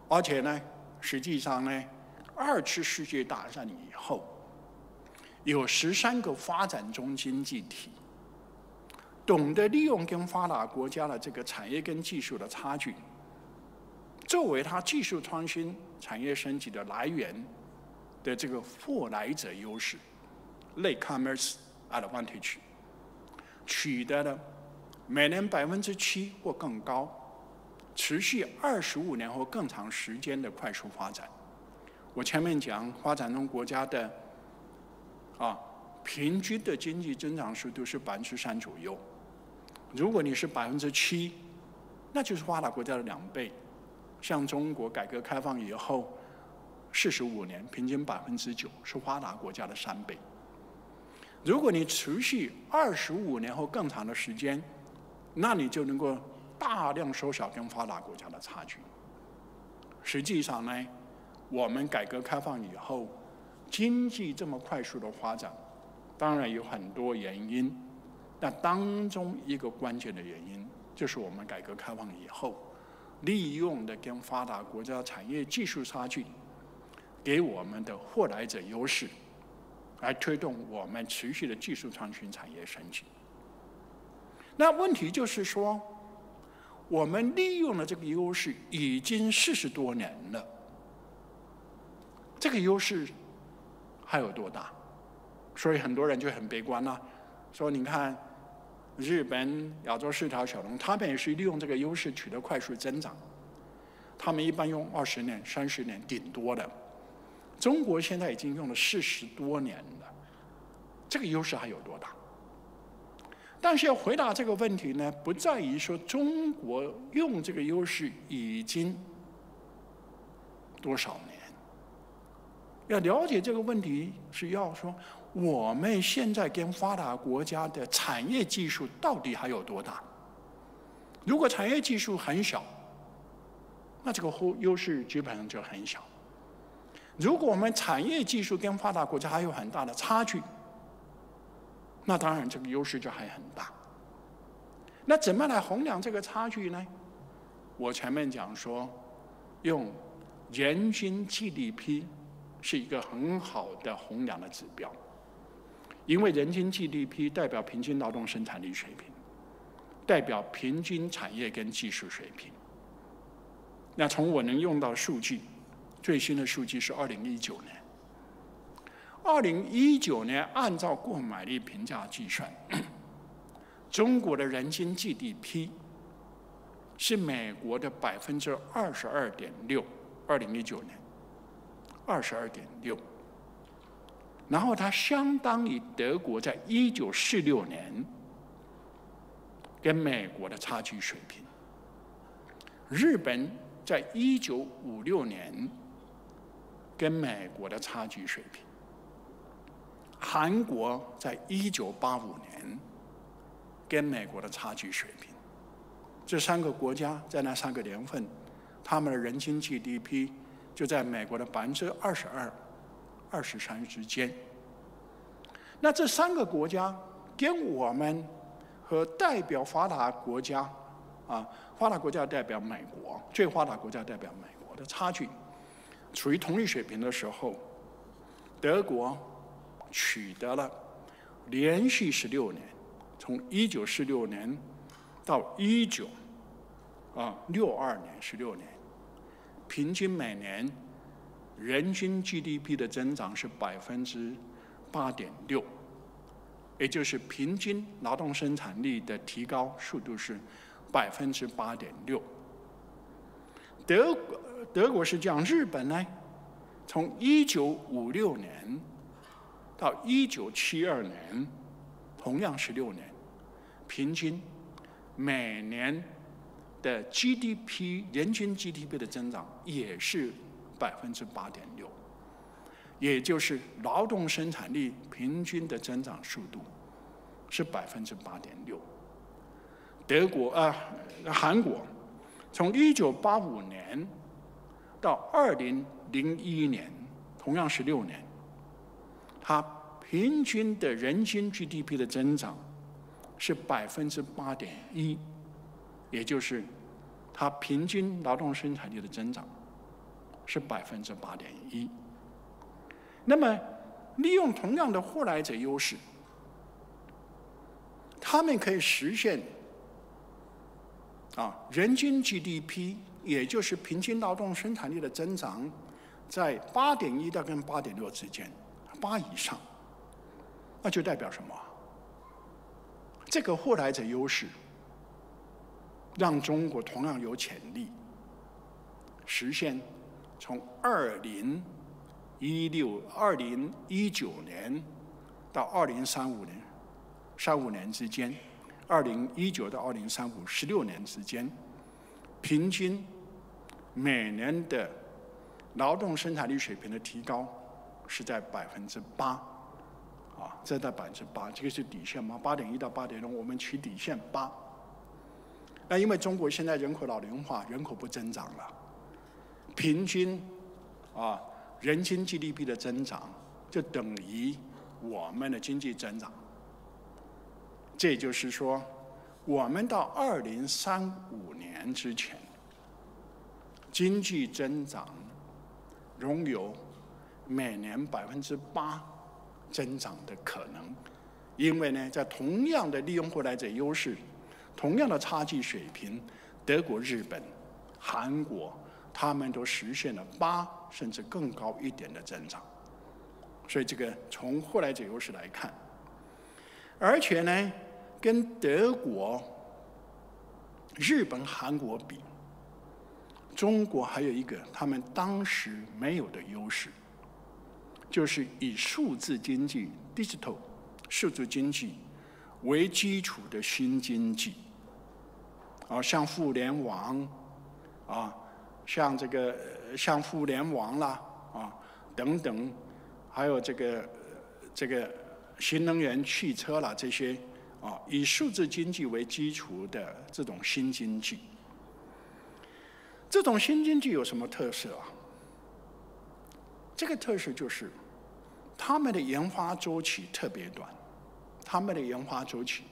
而且呢，实际上呢，二次世界大战以后，有十三个发展中经济体懂得利用跟发达国家的这个产业跟技术的差距，作为它技术创新、产业升级的来源的这个后来者优势，latecomers。advantage 取得了每年百分之七或更高，持续二十五年或更长时间的快速发展。我前面讲发展中国家的啊平均的经济增长速度是百分之三左右。如果你是百分之七，那就是发达国家的两倍。像中国改革开放以后四十五年平均百分之九，是发达国家的三倍。如果你持续二十五年后更长的时间，那你就能够大量缩小跟发达国家的差距。实际上呢，我们改革开放以后，经济这么快速的发展，当然有很多原因。那当中一个关键的原因，就是我们改革开放以后，利用的跟发达国家产业技术差距，给我们的获来者优势。来推动我们持续的技术创新、产业升级。那问题就是说，我们利用了这个优势已经四十多年了，这个优势还有多大？所以很多人就很悲观了，说你看日本、亚洲四条小龙，他们也是利用这个优势取得快速增长，他们一般用二十年、三十年顶多的。中国现在已经用了四十多年了，这个优势还有多大？但是要回答这个问题呢，不在于说中国用这个优势已经多少年。要了解这个问题，是要说我们现在跟发达国家的产业技术到底还有多大？如果产业技术很小，那这个优优势基本上就很小。如果我们产业技术跟发达国家还有很大的差距，那当然这个优势就还很大。那怎么来衡量这个差距呢？我前面讲说，用人均 GDP 是一个很好的衡量的指标，因为人均 GDP 代表平均劳动生产力水平，代表平均产业跟技术水平。那从我能用到数据。最新的数据是二零一九年。二零一九年按照购买力评价计算，中国的人均 GDP 是美国的百分之二十二点六，二零一九年，二十二点六。然后它相当于德国在一九四六年跟美国的差距水平。日本在一九五六年跟美国的差距水平。韩国在一九八五年跟美国的差距水平。这三个国家在那三个年份，他们的人均 GDP 就在美国的百分之二十二。二十三之间，那这三个国家跟我们和代表发达国家啊，发达国家代表美国，最发达国家代表美国的差距，处于同一水平的时候，德国取得了连续十六年，从一九四六年到一九啊六二年十六年，平均每年。人均 GDP 的增长是百分之八点六，也就是平均劳动生产力的提高速度是百分之八点六。德德国是这样，日本呢，从一九五六年到一九七二年，同样十六年，平均每年的 GDP 人均 GDP 的增长也是。百分之八点六，也就是劳动生产力平均的增长速度是百分之八点六。德国啊，韩国从一九八五年到二零零一年，同样是六年，它平均的人均 GDP 的增长是百分之八点一，也就是它平均劳动生产力的增长。是百分之八点一。那么，利用同样的后来者优势，他们可以实现啊，人均 GDP，也就是平均劳动生产力的增长，在八点一到跟八点六之间，八以上，那就代表什么？这个后来者优势，让中国同样有潜力实现。从二零一六、二零一九年到二零三五年，三五年之间，二零一九到二零三五十六年之间，平均每年的劳动生产率水平的提高是在百分之八，啊，这在百分之八，这个是底线吗？八点一到八点零，我们取底线八。那因为中国现在人口老龄化，人口不增长了。平均啊，人均 GDP 的增长就等于我们的经济增长。这就是说，我们到二零三五年年之前，经济增长拥有每年百分之八增长的可能。因为呢，在同样的利用过来者优势、同样的差距水平，德国、日本、韩国。他们都实现了八甚至更高一点的增长，所以这个从后来者优势来看，而且呢，跟德国、日本、韩国比，中国还有一个他们当时没有的优势，就是以数字经济 （digital） 数字经济为基础的新经济，啊，像互联网，啊。像这个像互联网啦啊等等，还有这个这个新能源汽车啦这些啊，以数字经济为基础的这种新经济，这种新经济有什么特色啊？这个特色就是，他们的研发周期特别短，他们的研发周期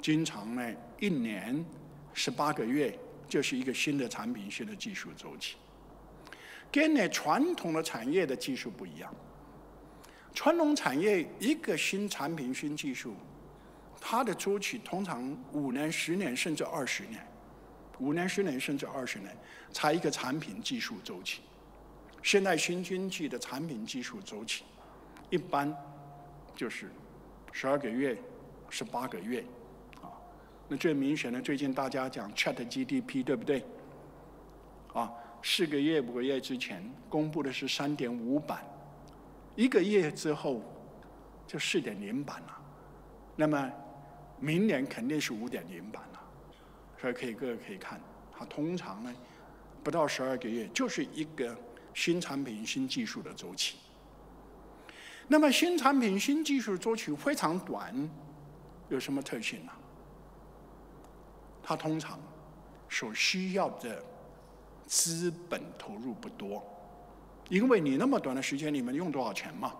经常呢一年十八个月。就是一个新的产品、新的技术周期，跟呢传统的产业的技术不一样。传统产业一个新产品、新技术，它的周期通常五年、十年甚至二十年，五年、十年甚至二十年才一个产品技术周期。现在新经济的产品技术周期，一般就是十二个月、十八个月，啊，那最明显的，最近大家讲 Chat GDP，对不对？啊，四个月、五个月之前公布的是三点五版，一个月之后就四点零版了。那么明年肯定是五点零版了。所以可以各位可以看，它通常呢不到十二个月就是一个新产品、新技术的周期。那么新产品、新技术周期非常短，有什么特性呢？它通常所需要的资本投入不多，因为你那么短的时间里面用多少钱嘛？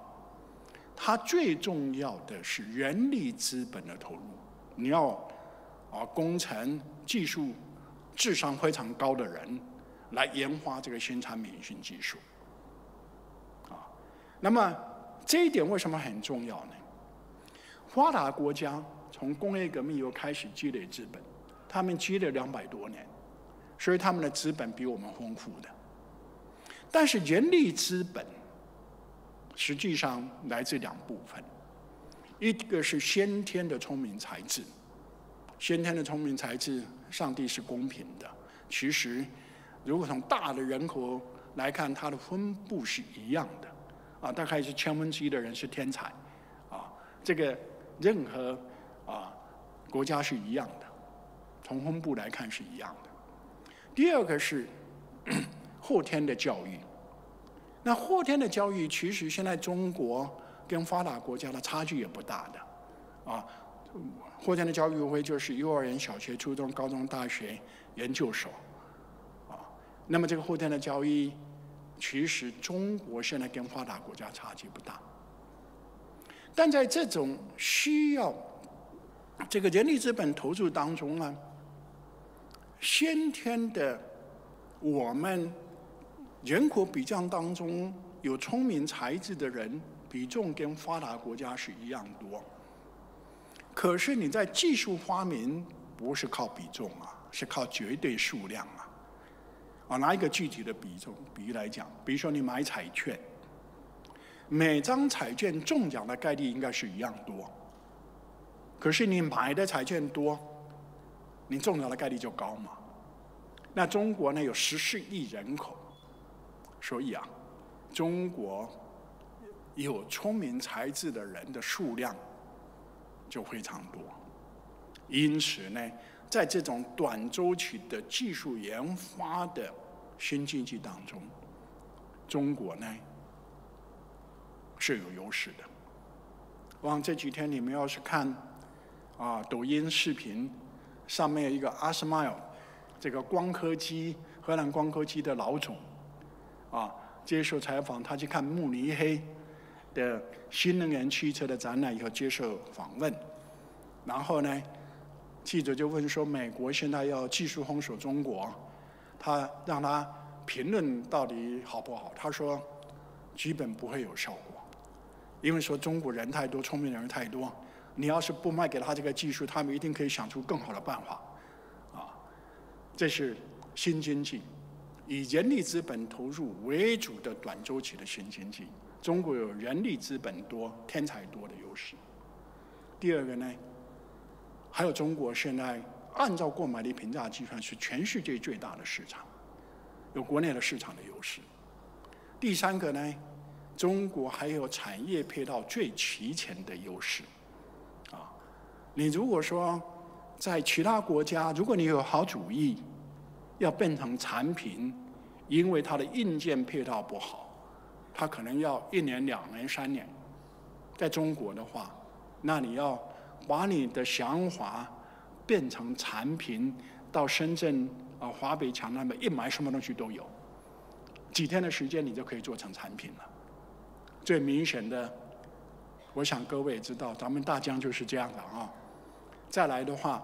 它最重要的是人力资本的投入，你要啊工程技术智商非常高的人来研发这个新产品、新技术，啊，那么这一点为什么很重要呢？发达国家从工业革命又开始积累资本。他们积累两百多年，所以他们的资本比我们丰富的。但是人力资本实际上来自两部分，一个是先天的聪明才智，先天的聪明才智，上帝是公平的。其实，如果从大的人口来看，它的分布是一样的，啊，大概是千分之一的人是天才，啊，这个任何啊国家是一样的。从分布来看是一样的。第二个是 后天的教育。那后天的教育，其实现在中国跟发达国家的差距也不大的。啊，后天的教育无非就是幼儿园、小学、初中、高中、大学、研究所。啊，那么这个后天的教育，其实中国现在跟发达国家差距不大。但在这种需要这个人力资本投入当中呢？先天的，我们人口比较当中有聪明才智的人比重跟发达国家是一样多。可是你在技术发明不是靠比重啊，是靠绝对数量啊。啊，拿一个具体的比重比喻来讲，比如说你买彩券，每张彩券中奖的概率应该是一样多。可是你买的彩券多。你中奖的概率就高嘛？那中国呢有十四亿人口，所以啊，中国有聪明才智的人的数量就非常多。因此呢，在这种短周期的技术研发的新经济当中，中国呢是有优势的。望这几天你们要是看啊抖音视频。上面有一个阿斯麦尔，这个光刻机，荷兰光刻机的老总，啊，接受采访，他去看慕尼黑的新能源汽车的展览以后接受访问，然后呢，记者就问说，美国现在要技术封锁中国，他让他评论到底好不好？他说，基本不会有效果，因为说中国人太多，聪明的人太多。你要是不卖给他这个技术，他们一定可以想出更好的办法，啊，这是新经济，以人力资本投入为主的短周期的新经济。中国有人力资本多、天才多的优势。第二个呢，还有中国现在按照购买力评价计算是全世界最大的市场，有国内的市场的优势。第三个呢，中国还有产业配套最齐全的优势。啊你如果说在其他国家，如果你有好主意，要变成产品，因为它的硬件配套不好，它可能要一年、两年、三年。在中国的话，那你要把你的想法变成产品，到深圳啊、华北强那边一买什么东西都有，几天的时间你就可以做成产品了。最明显的，我想各位也知道，咱们大疆就是这样的啊。再来的话，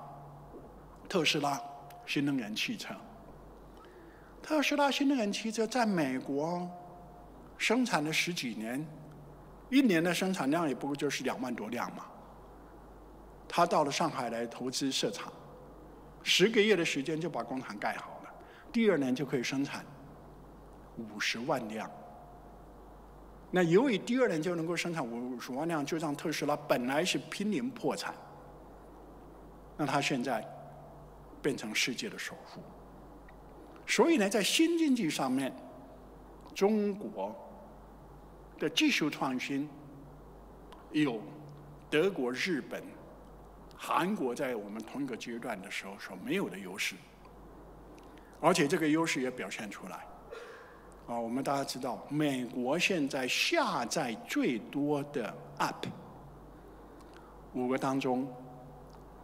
特斯拉新能源汽车，特斯拉新能源汽车在美国生产了十几年，一年的生产量也不过就是两万多辆嘛。他到了上海来投资设厂，十个月的时间就把工厂盖好了，第二年就可以生产五十万辆。那由于第二年就能够生产五十万辆，就让特斯拉本来是濒临破产。那他现在变成世界的首富。所以呢，在新经济上面，中国的技术创新有德国、日本、韩国在我们同一个阶段的时候所没有的优势，而且这个优势也表现出来。啊，我们大家知道，美国现在下载最多的 App，五个当中，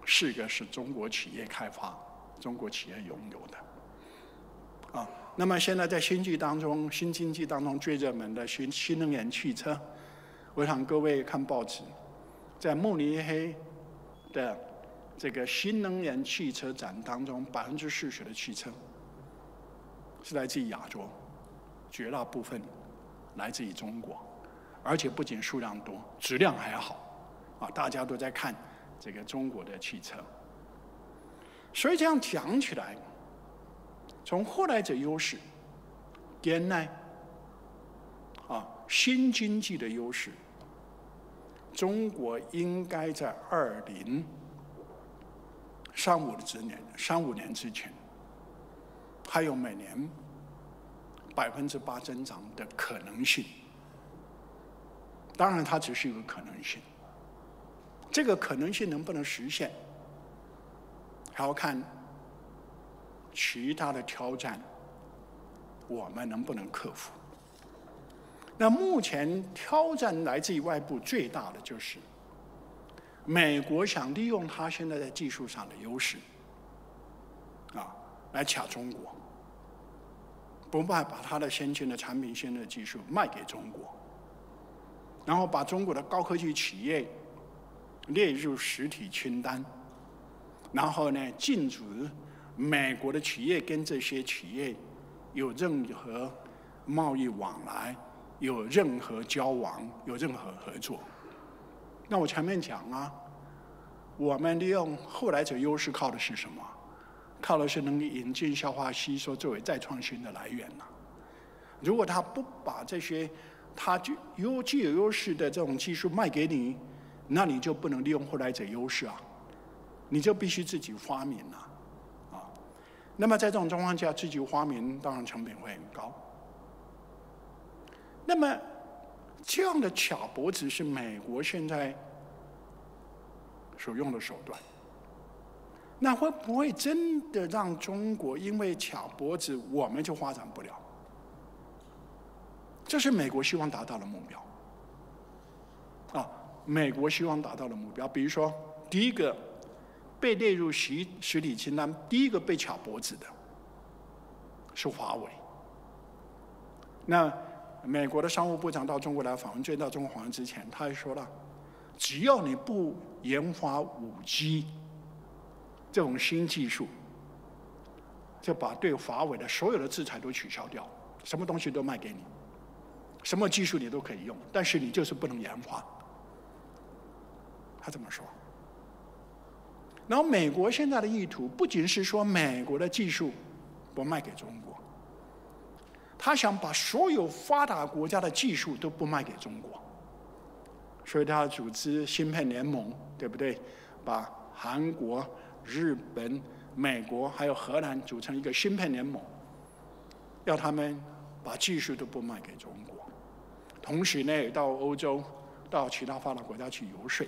四个是中国企业开发、中国企业拥有的。啊，那么现在在新剧当中、新经济当中最热门的新新能源汽车，我想各位看报纸，在慕尼黑的这个新能源汽车展当中，百分之四十的汽车是来自于亚洲。绝大部分来自于中国，而且不仅数量多，质量还好，啊，大家都在看这个中国的汽车。所以这样讲起来，从后来者优势、点呢，啊，新经济的优势，中国应该在二零三五的之年、三五年之前，还有每年。百分之八增长的可能性，当然它只是一个可能性。这个可能性能不能实现，还要看其他的挑战，我们能不能克服。那目前挑战来自于外部最大的就是美国想利用它现在在技术上的优势，啊，来卡中国。不卖把它的先进的产品、先进的技术卖给中国，然后把中国的高科技企业列入实体清单，然后呢，禁止美国的企业跟这些企业有任何贸易往来、有任何交往、有任何合作。那我前面讲啊，我们利用后来者优势靠的是什么？靠的是能引进、消化、吸收作为再创新的来源呐。如果他不把这些他具优具有优势的这种技术卖给你，那你就不能利用后来者优势啊，你就必须自己发明了。那么在这种状况下，自己发明当然成本会很高。那么这样的卡脖子是美国现在所用的手段。那会不会真的让中国因为卡脖子，我们就发展不了？这是美国希望达到的目标。啊，美国希望达到的目标，比如说，第一个被列入实实体清单，第一个被卡脖子的是华为。那美国的商务部长到中国来访问，最到中国访问之前，他还说了，只要你不研发五 G。这种新技术，就把对华为的所有的制裁都取消掉，什么东西都卖给你，什么技术你都可以用，但是你就是不能研发。他这么说。然后美国现在的意图不仅是说美国的技术不卖给中国，他想把所有发达国家的技术都不卖给中国，所以他组织芯片联盟，对不对？把韩国。日本、美国还有荷兰组成一个芯片联盟，要他们把技术都不卖给中国，同时呢也，到欧洲、到其他发达国家去游说。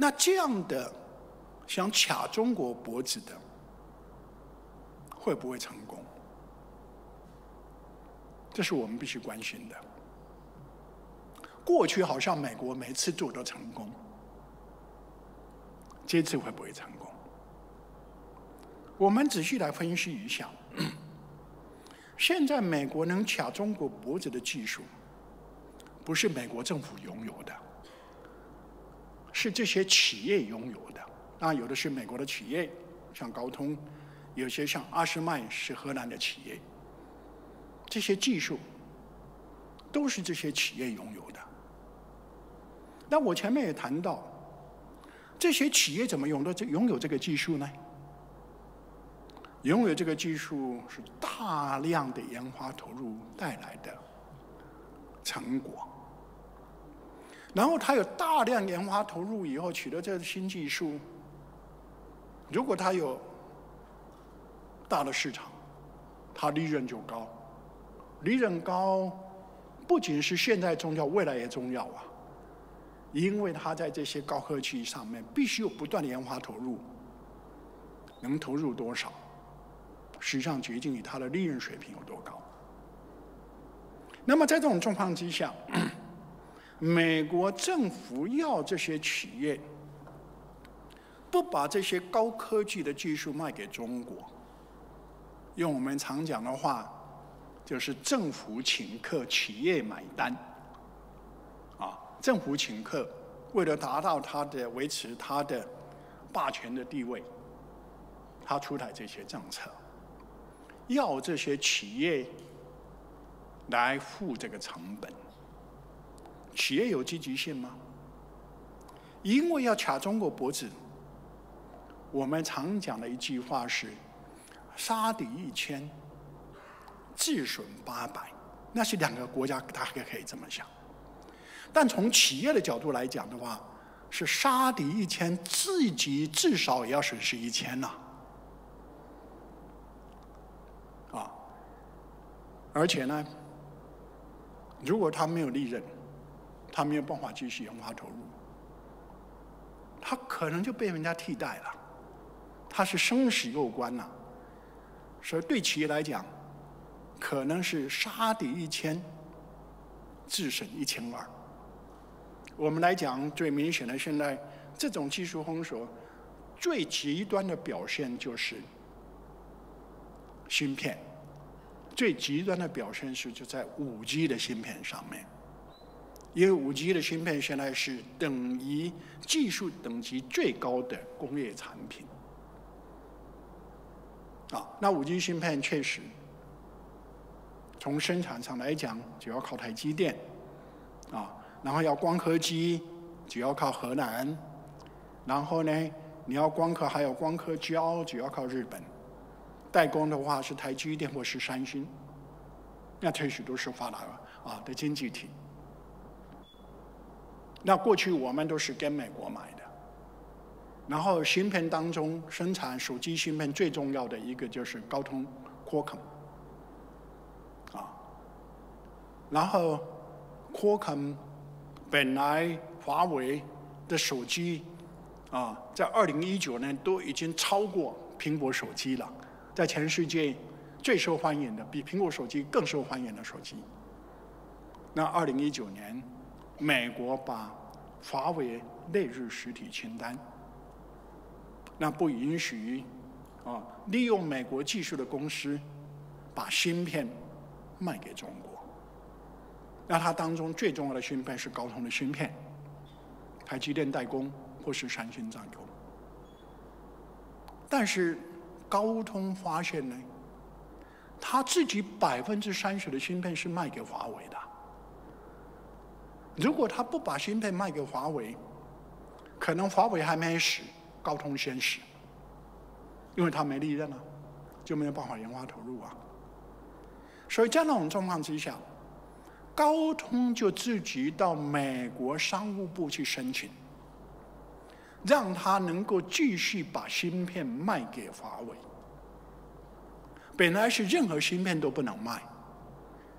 那这样的想卡中国脖子的，会不会成功？这是我们必须关心的。过去好像美国每次做都成功。这次会不会成功？我们仔细来分析一下。现在美国能卡中国脖子的技术，不是美国政府拥有的，是这些企业拥有的。那有的是美国的企业，像高通；有些像阿斯麦是荷兰的企业。这些技术都是这些企业拥有的。那我前面也谈到。这些企业怎么拥的这拥有这个技术呢？拥有这个技术是大量的研发投入带来的成果。然后他有大量研发投入以后取得这个新技术，如果他有大的市场，他利润就高，利润高不仅是现在重要，未来也重要啊，因为他在这些高科技上面必须有不断的研发投入，能投入多少，实际上决定于他的利润水平有多高。那么在这种状况之下。美国政府要这些企业不把这些高科技的技术卖给中国，用我们常讲的话，就是政府请客，企业买单。啊，政府请客，为了达到他的维持他的霸权的地位，他出台这些政策，要这些企业来付这个成本。企业有积极性吗？因为要卡中国脖子，我们常讲的一句话是“杀敌一千，自损八百”，那是两个国家大概可以这么想。但从企业的角度来讲的话，是杀敌一千，自己至少也要损失一千呐。啊，而且呢，如果他没有利润，他没有办法继续研发投入，他可能就被人家替代了，他是生死攸关呐。所以对企业来讲，可能是杀敌一千，自损一千二。我们来讲最明显的，现在这种技术封锁最极端的表现就是芯片，最极端的表现是就在五 G 的芯片上面。因为五 G 的芯片现在是等于技术等级最高的工业产品，啊，那五 G 芯片确实从生产上来讲主要靠台积电，啊，然后要光刻机主要靠荷兰，然后呢，你要光刻还有光刻胶主要靠日本，代工的话是台积电或是三星，那确实都是发达了啊的经济体。那过去我们都是跟美国买的，然后芯片当中生产手机芯片最重要的一个就是高通 Qualcomm，啊，然后 Qualcomm 本来华为的手机啊，在二零一九年都已经超过苹果手机了，在全世界最受欢迎的，比苹果手机更受欢迎的手机。那二零一九年。美国把华为列入实体清单，那不允许啊利用美国技术的公司把芯片卖给中国。那它当中最重要的芯片是高通的芯片，台积电代工或是三星代工。但是高通发现呢，他自己百分之三十的芯片是卖给华为的。如果他不把芯片卖给华为，可能华为还没死，高通先死，因为他没利润啊，就没有办法研发投入啊。所以在那种状况之下，高通就自己到美国商务部去申请，让他能够继续把芯片卖给华为。本来是任何芯片都不能卖，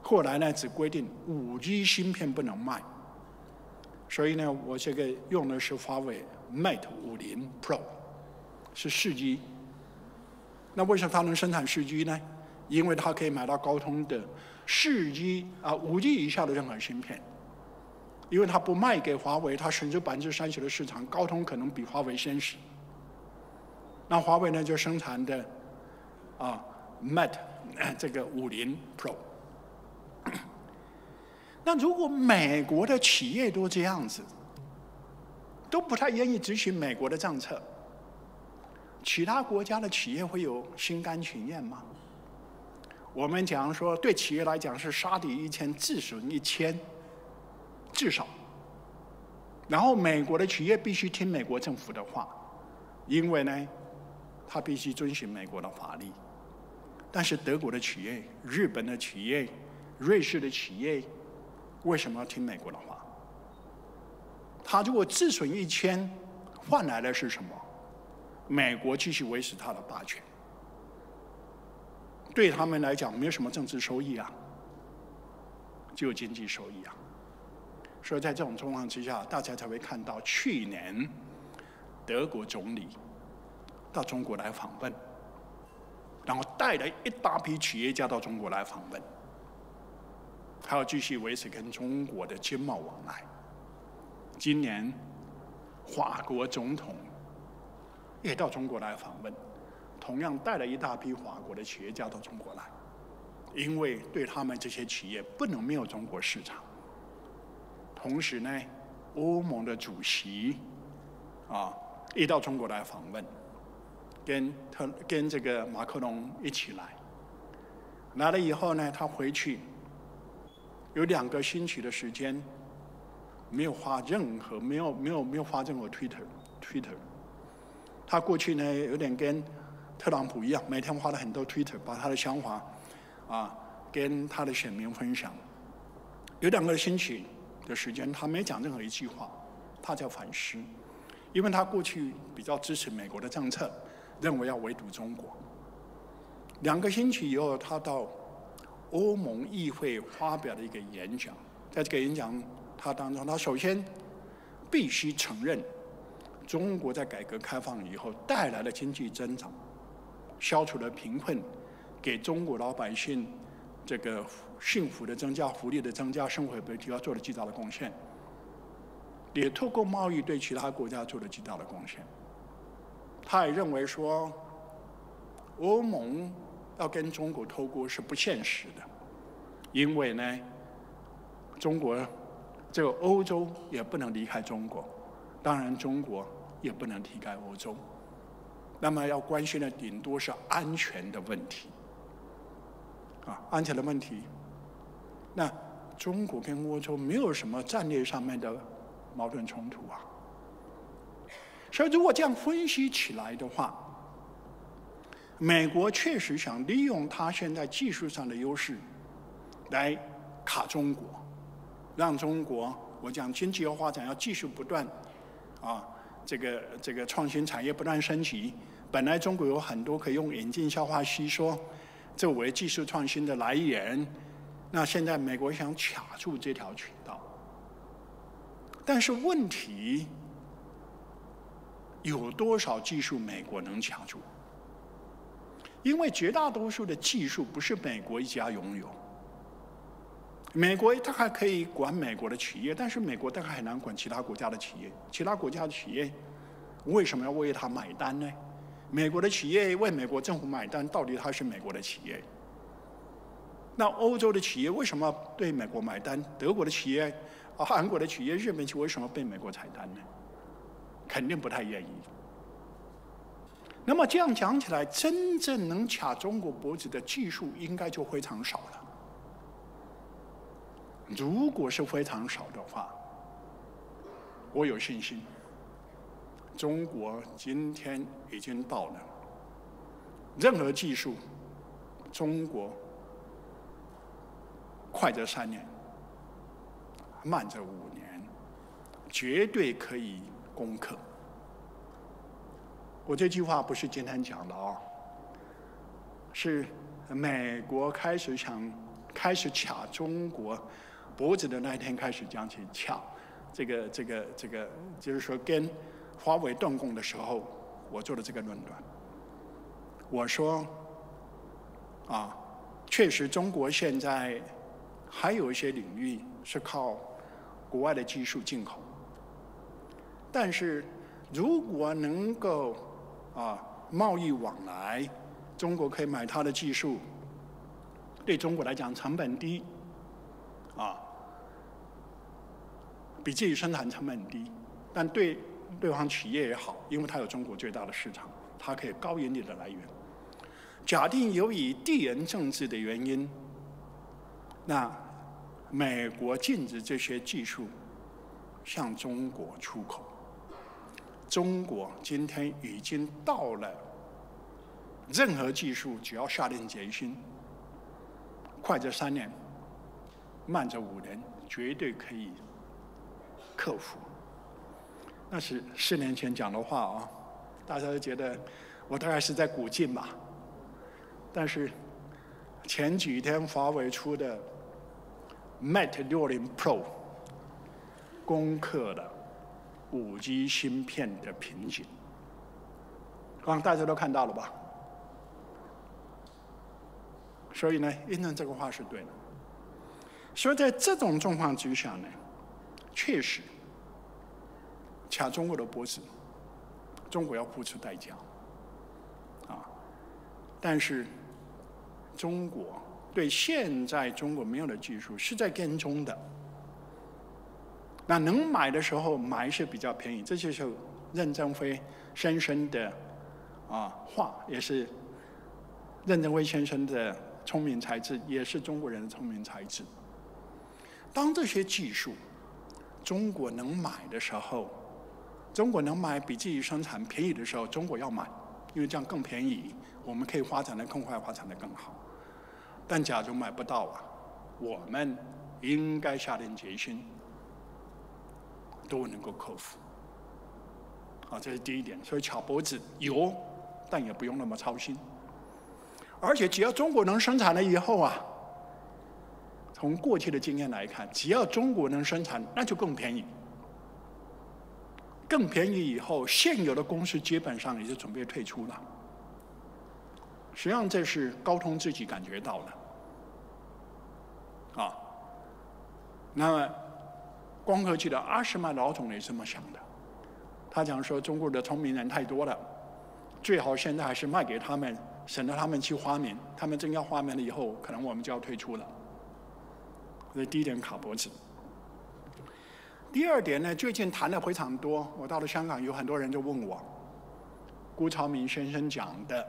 后来呢，只规定五 G 芯片不能卖。所以呢，我这个用的是华为 Mate 五零 Pro，是四 G。那为什么它能生产四 G 呢？因为它可以买到高通的四 G 啊五 G 以下的任何芯片。因为它不卖给华为，它甚至百分之三十的市场，高通可能比华为先死。那华为呢，就生产的啊 Mate 这个五零 Pro。那如果美国的企业都这样子，都不太愿意执行美国的政策，其他国家的企业会有心甘情愿吗？我们讲说，对企业来讲是杀敌一千，自损一千，至少。然后美国的企业必须听美国政府的话，因为呢，他必须遵循美国的法律。但是德国的企业、日本的企业、瑞士的企业。为什么要听美国的话？他如果自损一千，换来的是什么？美国继续维持他的霸权，对他们来讲没有什么政治收益啊，只有经济收益啊。所以在这种状况之下，大家才会看到去年德国总理到中国来访问，然后带了一大批企业家到中国来访问，还要继续维持跟中国的经贸往来。今年，法国总统也到中国来访问，同样带了一大批法国的企业家到中国来，因为对他们这些企业不能没有中国市场。同时呢，欧盟的主席啊一到中国来访问，跟特跟这个马克龙一起来，来了以后呢，他回去有两个星期的时间。没有花任何，没有没有没有花任何 Twitter，Twitter。他过去呢有点跟特朗普一样，每天花了很多 Twitter，把他的想法啊跟他的选民分享。有两个星期的时间，他没讲任何一句话，他在反思，因为他过去比较支持美国的政策，认为要围堵中国。两个星期以后，他到欧盟议会发表的一个演讲，在这个演讲。他当中，他首先必须承认，中国在改革开放以后带来了经济增长，消除了贫困，给中国老百姓这个幸福的增加、福利的增加、生活的提高做了极大的贡献，也透过贸易对其他国家做了极大的贡献。他也认为说，欧盟要跟中国脱钩是不现实的，因为呢，中国。这个欧洲也不能离开中国，当然中国也不能离开欧洲。那么要关心的顶多是安全的问题，啊，安全的问题。那中国跟欧洲没有什么战略上面的矛盾冲突啊。所以如果这样分析起来的话，美国确实想利用它现在技术上的优势来卡中国。让中国，我讲经济要发展要继续不断，啊，这个这个创新产业不断升级。本来中国有很多可以用引进、消化、吸收作为技术创新的来源，那现在美国想卡住这条渠道。但是问题有多少技术美国能卡住？因为绝大多数的技术不是美国一家拥有。美国它还可以管美国的企业，但是美国它还很难管其他国家的企业。其他国家的企业为什么要为它买单呢？美国的企业为美国政府买单，到底它是美国的企业？那欧洲的企业为什么对美国买单？德国的企业、啊韩国的企业、日本企业为什么被美国采单呢？肯定不太愿意。那么这样讲起来，真正能卡中国脖子的技术应该就非常少了。如果是非常少的话，我有信心，中国今天已经到了任何技术，中国快则三年，慢则五年，绝对可以攻克。我这句话不是今天讲的啊，是美国开始想开始卡中国。脖子的那一天开始讲起掐，这个这个这个，就是说跟华为断供的时候，我做的这个论断。我说，啊，确实中国现在还有一些领域是靠国外的技术进口，但是如果能够啊贸易往来，中国可以买它的技术，对中国来讲成本低。啊，比自己生产成本低，但对对方企业也好，因为它有中国最大的市场，它可以高盈利的来源。假定由于地缘政治的原因，那美国禁止这些技术向中国出口，中国今天已经到了任何技术只要下定决心，快则三年。慢则五年，绝对可以克服。那是四年前讲的话啊，大家都觉得我大概是在鼓劲吧。但是前几天华为出的 Mate 六零 Pro 攻克了五 G 芯片的瓶颈，刚大家都看到了吧？所以呢，印证这个话是对的。所以在这种状况之下呢，确实。卡中国的脖子，中国要付出代价，啊！但是中国对现在中国没有的技术是在跟踪的。那能买的时候买是比较便宜，这就是任正非先生的啊话，也是任正非先生的聪明才智，也是中国人的聪明才智。当这些技术中国能买的时候，中国能买比自己生产便宜的时候，中国要买，因为这样更便宜，我们可以发展的更快，发展的更好。但假如买不到啊，我们应该下定决心，都能够克服。好，这是第一点。所以，巧脖子有，但也不用那么操心。而且，只要中国能生产了以后啊，从过去的经验来看，只要中国能生产，那就更便宜。更便宜以后，现有的公司基本上也就准备退出了。实际上，这是高通自己感觉到的。啊，那么光刻机的阿什曼老总也这么想的。他讲说，中国的聪明人太多了，最好现在还是卖给他们，省得他们去发明。他们真要发明了以后，可能我们就要退出了。这第一点卡脖子。第二点呢，最近谈的非常多。我到了香港，有很多人就问我，辜朝明先生讲的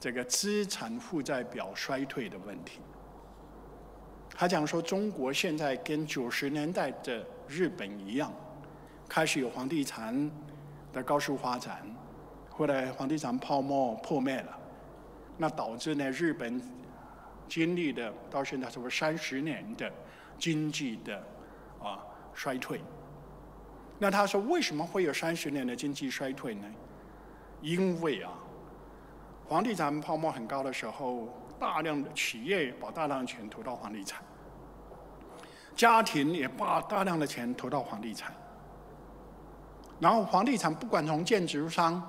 这个资产负债表衰退的问题。他讲说，中国现在跟九十年代的日本一样，开始有房地产的高速发展，后来房地产泡沫破灭了，那导致呢，日本经历的到现在是不是三十年的经济的啊？衰退。那他说，为什么会有三十年的经济衰退呢？因为啊，房地产泡沫很高的时候，大量的企业把大量钱投到房地产，家庭也把大量的钱投到房地产。然后房地产不管从建筑商、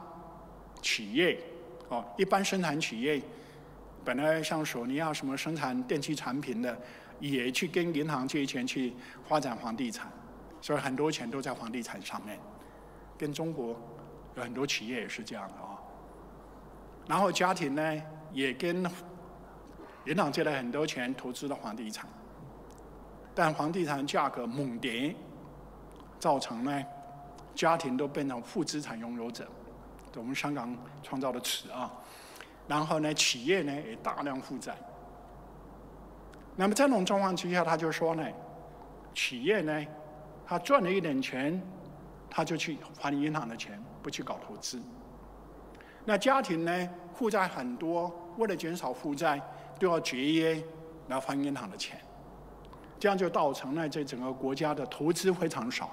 企业哦，一般生产企业，本来像索尼啊什么生产电器产品的。也去跟银行借钱去发展房地产，所以很多钱都在房地产上面。跟中国有很多企业也是这样的啊。然后家庭呢，也跟银行借了很多钱投资了房地产，但房地产价格猛跌，造成呢家庭都变成负资产拥有者，我们香港创造的词啊。然后呢，企业呢也大量负债。那么这种状况之下，他就说呢，企业呢，他赚了一点钱，他就去还银行的钱，不去搞投资。那家庭呢，负债很多，为了减少负债，都要节约来还银行的钱，这样就造成了这整个国家的投资非常少，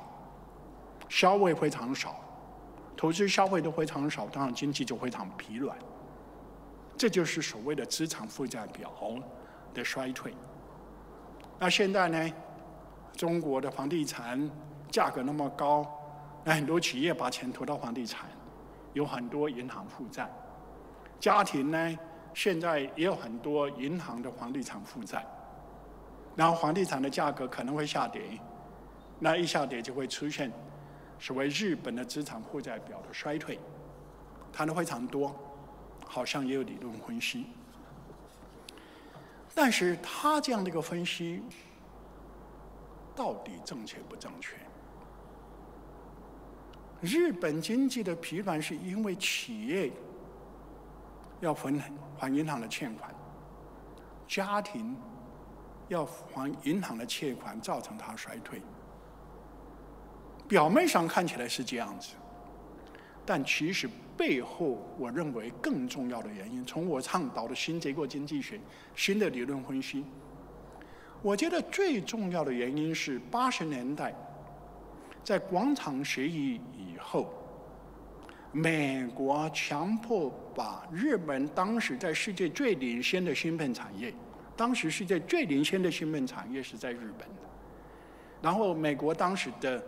消费非常少，投资消费都非常少，当然经济就非常疲软。这就是所谓的资产负债表的衰退。那现在呢？中国的房地产价格那么高，那很多企业把钱投到房地产，有很多银行负债。家庭呢，现在也有很多银行的房地产负债。然后房地产的价格可能会下跌，那一下跌就会出现所谓日本的资产负债表的衰退，谈的非常多，好像也有理论分析。但是他这样的一个分析，到底正确不正确？日本经济的疲软是因为企业要还还银行的欠款，家庭要还银行的欠款，造成它衰退。表面上看起来是这样子，但其实。背后，我认为更重要的原因，从我倡导的新结构经济学、新的理论分析，我觉得最重要的原因是八十年代在广场协议以后，美国强迫把日本当时在世界最领先的芯片产业，当时世界最领先的芯片产业是在日本的。然后美国当时的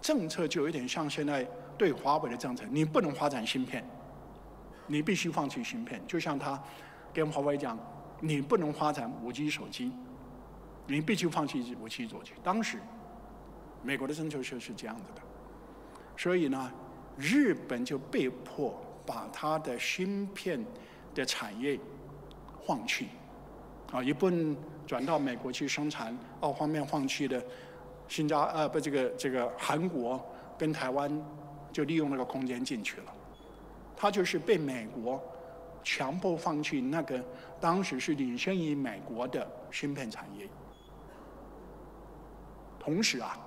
政策就有点像现在对华为的政策，你不能发展芯片，你必须放弃芯片。就像他跟华为讲，你不能发展五 G 手机，你必须放弃五 G 手机。当时美国的政策就是这样子的，所以呢，日本就被迫把它的芯片的产业放弃，啊，一部分转到美国去生产，二方面放弃的。新加呃不这个这个韩国跟台湾就利用那个空间进去了，他就是被美国强迫放弃那个当时是领先于美国的芯片产业，同时啊，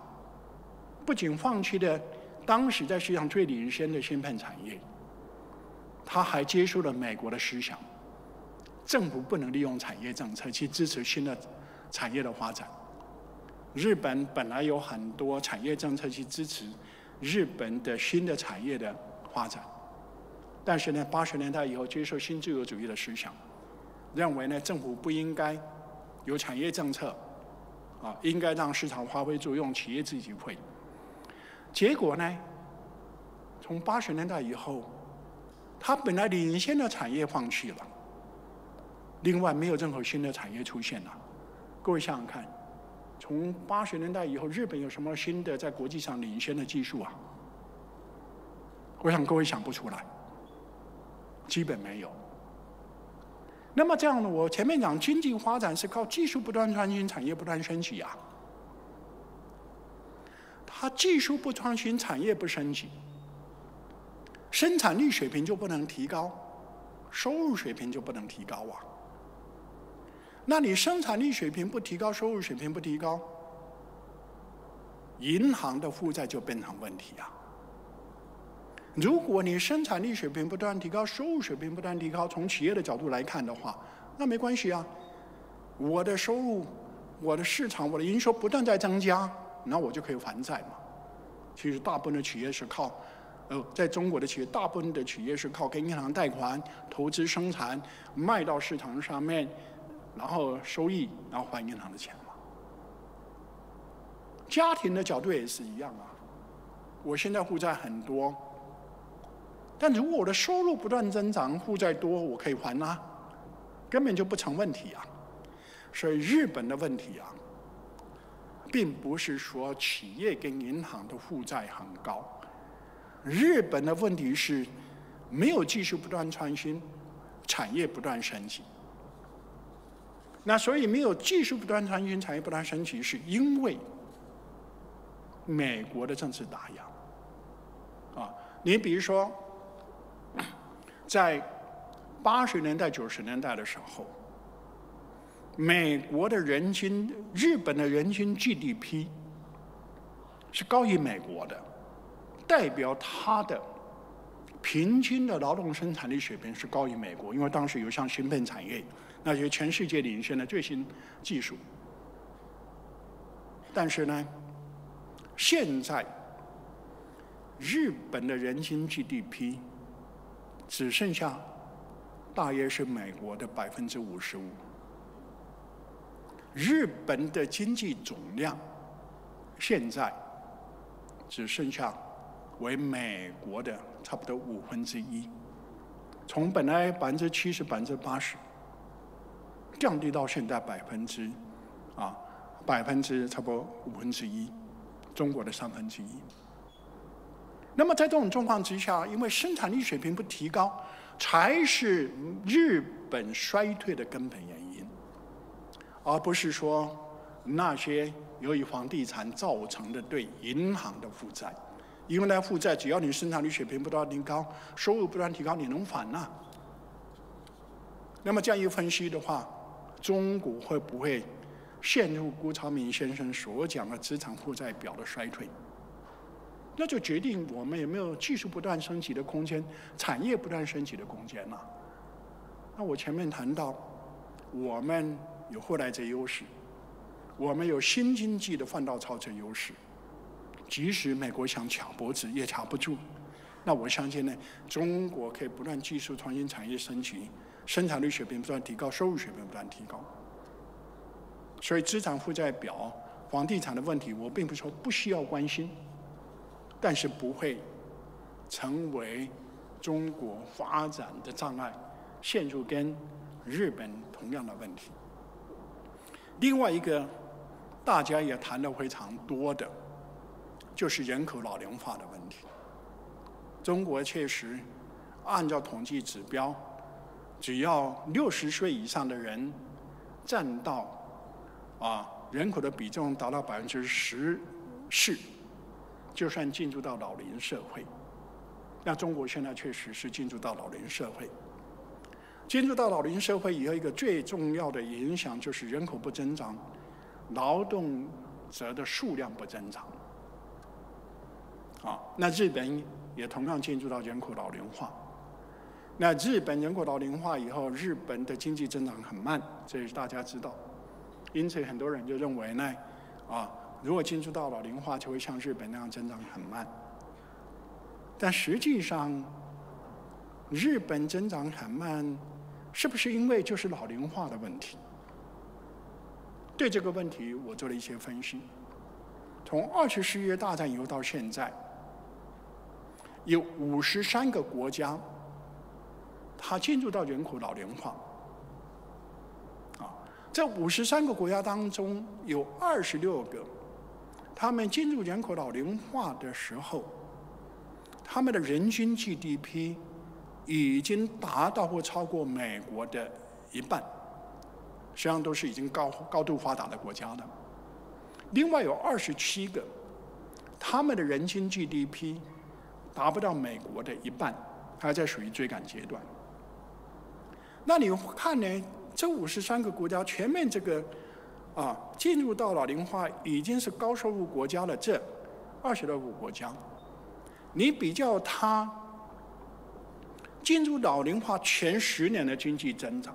不仅放弃了当时在世界上最领先的芯片产业，他还接受了美国的思想，政府不能利用产业政策去支持新的产业的发展。日本本来有很多产业政策去支持日本的新的产业的发展，但是呢，八十年代以后接受新自由主义的思想，认为呢政府不应该有产业政策，啊，应该让市场发挥作用，企业自己会。结果呢，从八十年代以后，它本来领先的产业放弃了，另外没有任何新的产业出现了。各位想想看。从八十年代以后，日本有什么新的在国际上领先的技术啊？我想各位想不出来，基本没有。那么这样呢？我前面讲经济发展是靠技术不断创新，产业不断升级啊。它技术不创新，产业不升级，生产力水平就不能提高，收入水平就不能提高啊。那你生产力水平不提高，收入水平不提高，银行的负债就变成问题啊。如果你生产力水平不断提高，收入水平不断提高，从企业的角度来看的话，那没关系啊。我的收入、我的市场、我的营收不断在增加，那我就可以还债嘛。其实大部分的企业是靠，呃，在中国的企业，大部分的企业是靠跟银行贷款、投资生产、卖到市场上面。然后收益，然后还银行的钱嘛。家庭的角度也是一样啊。我现在负债很多，但如果我的收入不断增长，负债多，我可以还啊，根本就不成问题啊。所以日本的问题啊，并不是说企业跟银行的负债很高，日本的问题是没有技术不断创新，产业不断升级。那所以没有技术不断创新，产业不断升级，是因为美国的政治打压。啊，你比如说，在八十年代、九十年代的时候，美国的人均、日本的人均 GDP 是高于美国的，代表它的平均的劳动生产力水平是高于美国，因为当时有像芯片产业。那些全世界领先的最新技术，但是呢，现在日本的人均 GDP 只剩下大约是美国的百分之五十五，日本的经济总量现在只剩下为美国的差不多五分之一，从本来百分之七十、百分之八十。降低到现在百分之，啊，百分之差不多五分之一，中国的三分之一。那么在这种状况之下，因为生产力水平不提高，才是日本衰退的根本原因，而不是说那些由于房地产造成的对银行的负债。因为呢，负债只要你生产力水平不断提高，收入不断提高，你能还呐？那么这样一分析的话。中国会不会陷入辜朝明先生所讲的资产负债表的衰退？那就决定我们有没有技术不断升级的空间，产业不断升级的空间了。那我前面谈到，我们有后来者优势，我们有新经济的换道超车优势，即使美国想卡脖子也卡不住。那我相信呢，中国可以不断技术创新、产业升级、生产率水平不断提高、收入水平不断提高。所以资产负债表、房地产的问题，我并不是说不需要关心，但是不会成为中国发展的障碍，陷入跟日本同样的问题。另外一个大家也谈的非常多的，就是人口老龄化的问题。中国确实按照统计指标，只要六十岁以上的人占到啊人口的比重达到百分之十四，就算进入到老龄社会。那中国现在确实是进入到老龄社会。进入到老龄社会以后，一个最重要的影响就是人口不增长，劳动者的数量不增长。啊，那日本也同样进入到人口老龄化。那日本人口老龄化以后，日本的经济增长很慢，这也是大家知道。因此，很多人就认为呢，啊，如果进入到老龄化，就会像日本那样增长很慢。但实际上，日本增长很慢。是不是因为就是老龄化的问题？对这个问题，我做了一些分析。从二次世界大战以后到现在，有五十三个国家，它进入到人口老龄化。啊，这五十三个国家当中，有二十六个，他们进入人口老龄化的时候，他们的人均 GDP。已经达到或超过美国的一半，实际上都是已经高高度发达的国家了。另外有二十七个，他们的人均 GDP 达不到美国的一半，还在属于追赶阶段。那你看呢？这五十三个国家全面这个啊进入到老龄化已经是高收入国家的这二十多个国家，你比较它。进入老龄化前十年的经济增长，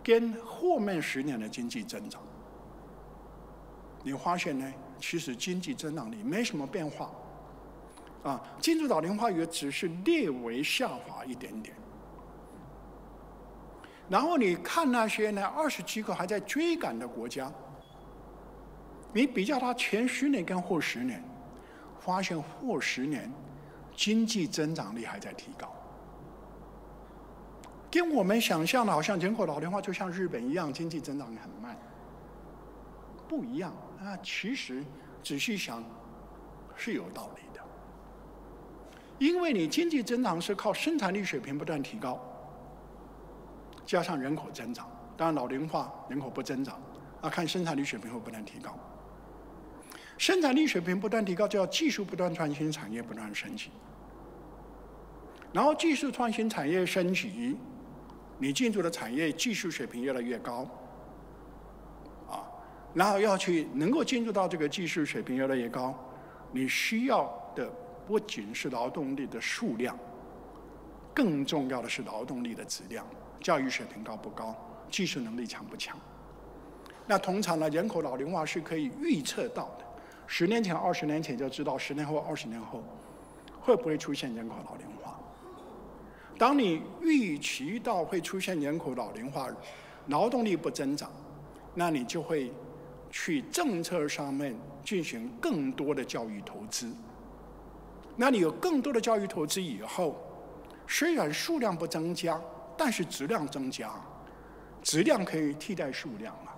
跟后面十年的经济增长，你发现呢？其实经济增长率没什么变化，啊，进入老龄化也只是略微下滑一点点。然后你看那些呢，二十几个还在追赶的国家，你比较它前十年跟后十年，发现后十年经济增长率还在提高。跟我们想象的，好像人口老龄化就像日本一样，经济增长很慢，不一样啊。其实仔细想是有道理的，因为你经济增长是靠生产力水平不断提高，加上人口增长，当然老龄化人口不增长，啊，看生产力水平会不断提高。生产力水平不断提高，就要技术不断创新，产业不断升级，然后技术创新，产业升级。你进入的产业技术水平越来越高，啊，然后要去能够进入到这个技术水平越来越高，你需要的不仅是劳动力的数量，更重要的是劳动力的质量，教育水平高不高，技术能力强不强。那通常呢，人口老龄化是可以预测到的，十年前、二十年前就知道，十年后、二十年后会不会出现人口老龄化。当你预期到会出现人口老龄化、劳动力不增长，那你就会去政策上面进行更多的教育投资。那你有更多的教育投资以后，虽然数量不增加，但是质量增加，质量可以替代数量了。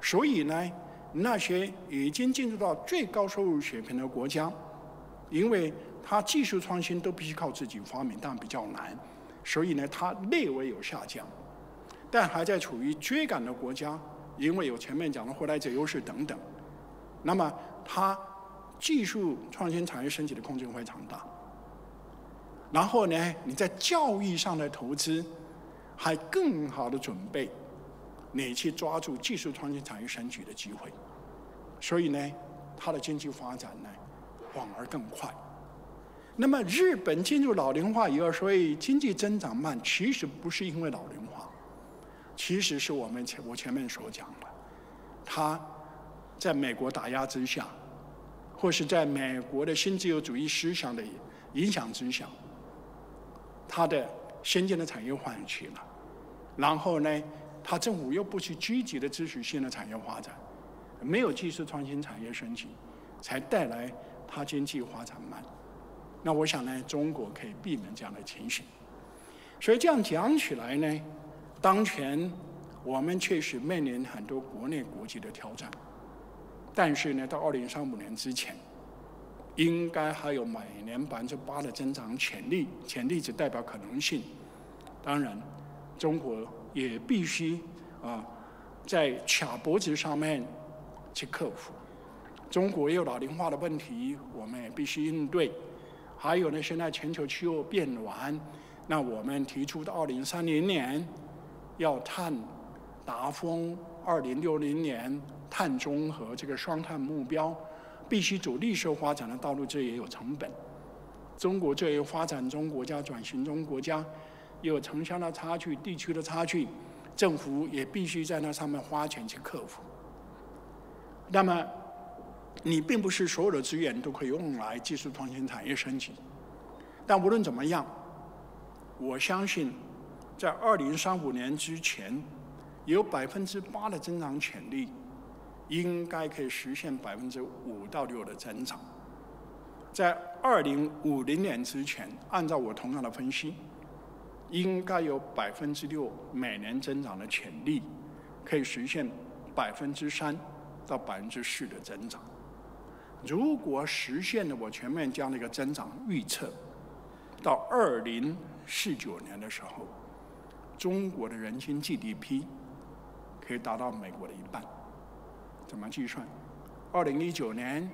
所以呢，那些已经进入到最高收入水平的国家，因为它技术创新都必须靠自己发明，但比较难，所以呢，它略微有下降，但还在处于追赶的国家，因为有前面讲的后来者优势等等，那么它技术创新、产业升级的空间非常大。然后呢，你在教育上的投资，还更好的准备你去抓住技术创新、产业升级的机会，所以呢，它的经济发展呢，反而更快。那么日本进入老龄化以后，所以经济增长慢，其实不是因为老龄化，其实是我们前我前面所讲的，它在美国打压之下，或是在美国的新自由主义思想的影响之下，它的先进的产业换起了，然后呢，他政府又不去积极的支持新的产业发展，没有技术创新产业升级，才带来它经济发展慢。那我想呢，中国可以避免这样的情形。所以这样讲起来呢，当前我们确实面临很多国内国际的挑战，但是呢，到二零三五年之前，应该还有每年百分之八的增长潜力。潜力只代表可能性。当然，中国也必须啊，在卡脖子上面去克服。中国有老龄化的问题，我们也必须应对。还有呢，现在全球气候变暖，那我们提出的二零三零年要碳达峰，二零六零年碳中和这个双碳目标，必须走绿色发展的道路，这也有成本。中国作为发展中国家、转型中国家，有城乡的差距、地区的差距，政府也必须在那上面花钱去克服。那么。你并不是所有的资源都可以用来技术创新、产业升级，但无论怎么样，我相信，在二零三五年之前，有百分之八的增长潜力，应该可以实现百分之五到六的增长。在二零五零年之前，按照我同样的分析，应该有百分之六每年增长的潜力，可以实现百分之三到百分之四的增长。如果实现了我前面这样的一个增长预测，到二零四九年的时候，中国的人均 GDP 可以达到美国的一半。怎么计算？二零一九年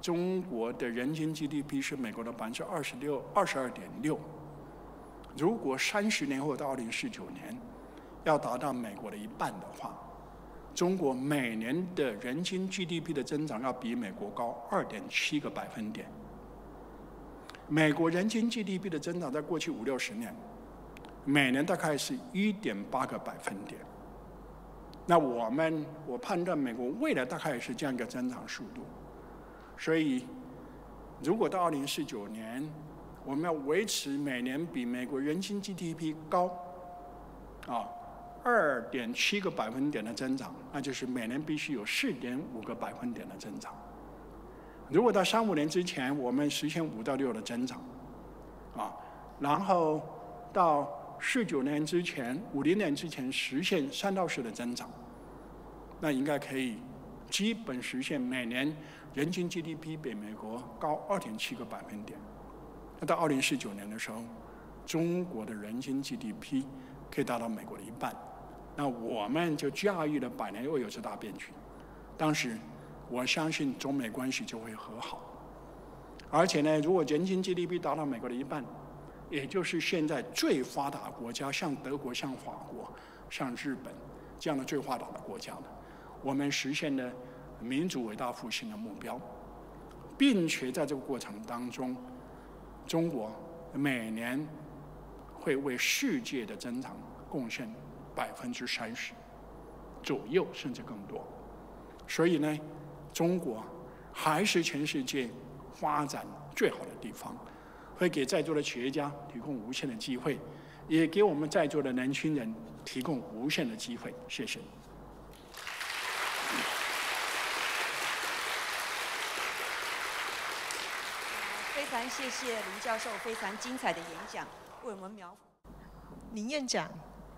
中国的人均 GDP 是美国的百分之二十六、二十二点六。如果三十年后到二零四九年要达到美国的一半的话，中国每年的人均 GDP 的增长要比美国高二点七个百分点。美国人均 GDP 的增长在过去五六十年，每年大概是一点八个百分点。那我们我判断美国未来大概也是这样一个增长速度。所以，如果到二零四九年，我们要维持每年比美国人均 GDP 高，啊。二点七个百分点的增长，那就是每年必须有四点五个百分点的增长。如果到三五年之前，我们实现五到六的增长，啊，然后到四九年之前、五零年之前实现三到四的增长，那应该可以基本实现每年人均 GDP 比美国高二点七个百分点。那到二零四九年的时候，中国的人均 GDP 可以达到美国的一半。那我们就驾驭了百年未有之大变局。当时，我相信中美关系就会和好。而且呢，如果人均 GDP 达到美国的一半，也就是现在最发达国家，像德国、像法国、像日本这样的最发达的国家的，我们实现了民主伟大复兴的目标，并且在这个过程当中，中国每年会为世界的增长贡献。百分之三十左右，甚至更多。所以呢，中国还是全世界发展最好的地方，会给在座的企业家提供无限的机会，也给我们在座的年轻人提供无限的机会。谢谢。常谢谢林教授非常精彩的演讲，为我们描。林院长。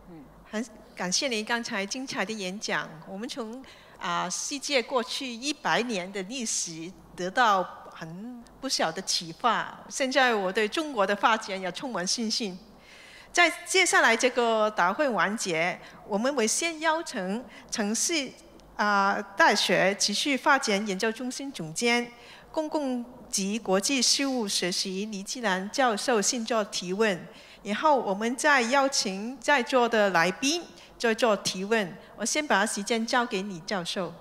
嗯很感谢您刚才精彩的演讲。我们从啊世界过去一百年的历史得到很不小的启发。现在我对中国的发展也充满信心。在接下来这个答会环节，我们会先邀请城市啊大学持续发展研究中心总监、公共及国际事务学习李继兰教授现作提问。然后我们再邀请在座的来宾再做提问。我先把时间交给李教授。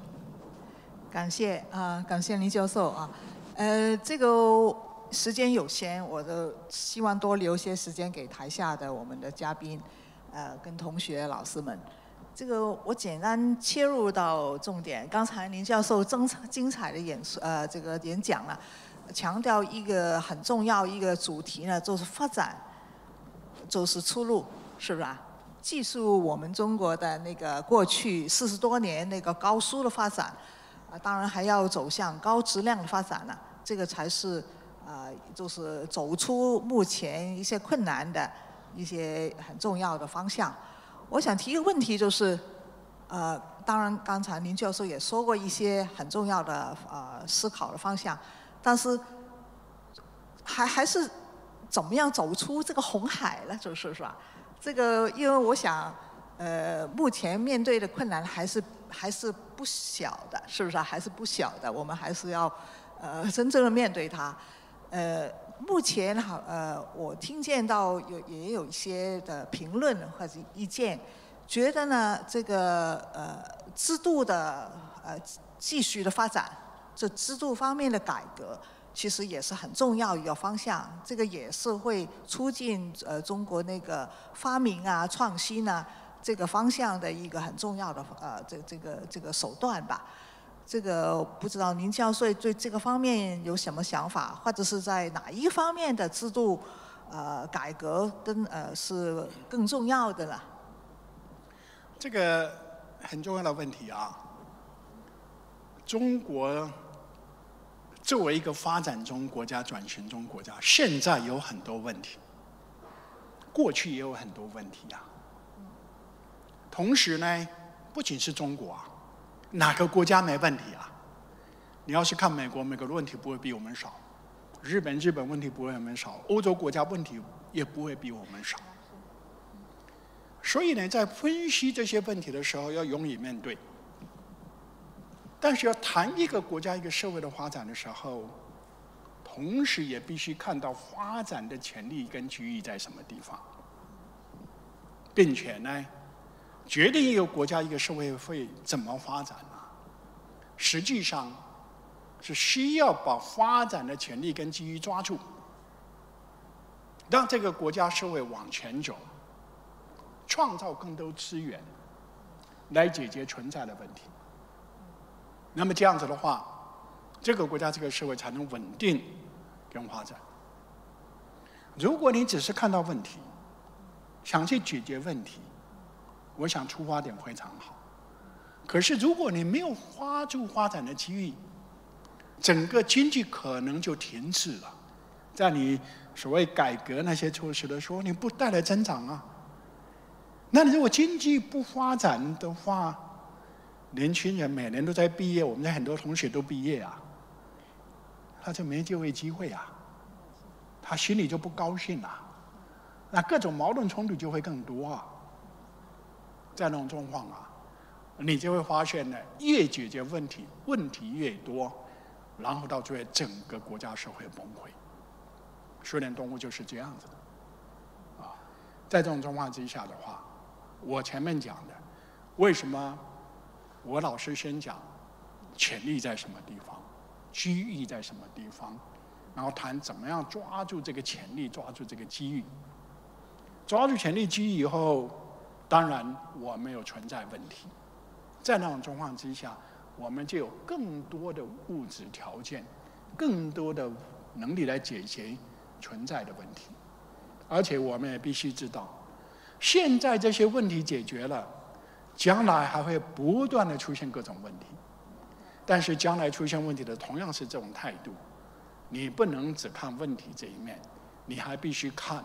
感谢啊，感谢林教授啊。呃，这个时间有限，我都希望多留些时间给台下的我们的嘉宾，呃，跟同学老师们。这个我简单切入到重点。刚才林教授精精彩的演呃这个演讲了，强调一个很重要一个主题呢，就是发展，就是出路，是不是啊？技术我们中国的那个过去四十多年那个高速的发展，啊，当然还要走向高质量的发展了，这个才是啊，就是走出目前一些困难的一些很重要的方向。我想提一个问题，就是，呃，当然刚才林教授也说过一些很重要的呃思考的方向，但是还还是怎么样走出这个红海呢？就是是吧？这个，因为我想，呃，目前面对的困难还是还是不小的，是不是？还是不小的，我们还是要，呃，真正的面对它。呃，目前哈，呃，我听见到有也有一些的评论或者意见，觉得呢，这个呃制度的呃继续的发展，这制度方面的改革。其实也是很重要一个方向，这个也是会促进呃中国那个发明啊、创新啊这个方向的一个很重要的呃这这个这个手段吧。这个不知道林教授对这个方面有什么想法，或者是在哪一方面的制度呃改革跟呃是更重要的呢？这个很重要的问题啊，中国。作为一个发展中国家、转型中国家，现在有很多问题，过去也有很多问题啊。同时呢，不仅是中国啊，哪个国家没问题啊？你要是看美国，美国的问题不会比我们少；日本，日本问题不会比我们少；欧洲国家问题也不会比我们少。所以呢，在分析这些问题的时候，要勇于面对。但是要谈一个国家、一个社会的发展的时候，同时也必须看到发展的潜力跟机遇在什么地方，并且呢，决定一个国家、一个社会会怎么发展呢？实际上是需要把发展的潜力跟机遇抓住，让这个国家社会往前走，创造更多资源，来解决存在的问题。那么这样子的话，这个国家、这个社会才能稳定跟发展。如果你只是看到问题，想去解决问题，我想出发点非常好。可是如果你没有抓住发展的机遇，整个经济可能就停滞了。在你所谓改革那些措施的时候，你不带来增长啊？那你如果经济不发展的话，年轻人每年都在毕业，我们的很多同学都毕业啊，他就没就业机会啊，他心里就不高兴了，那各种矛盾冲突就会更多啊。在那种状况啊，你就会发现呢，越解决问题，问题越多，然后到最后整个国家社会崩溃。苏联动物就是这样子的，啊，在这种状况之下的话，我前面讲的，为什么？我老师先讲潜力在什么地方，机遇在什么地方，然后谈怎么样抓住这个潜力，抓住这个机遇。抓住潜力机遇以后，当然我没有存在问题。在那种状况之下，我们就有更多的物质条件，更多的能力来解决存在的问题。而且我们也必须知道，现在这些问题解决了。将来还会不断的出现各种问题，但是将来出现问题的同样是这种态度，你不能只看问题这一面，你还必须看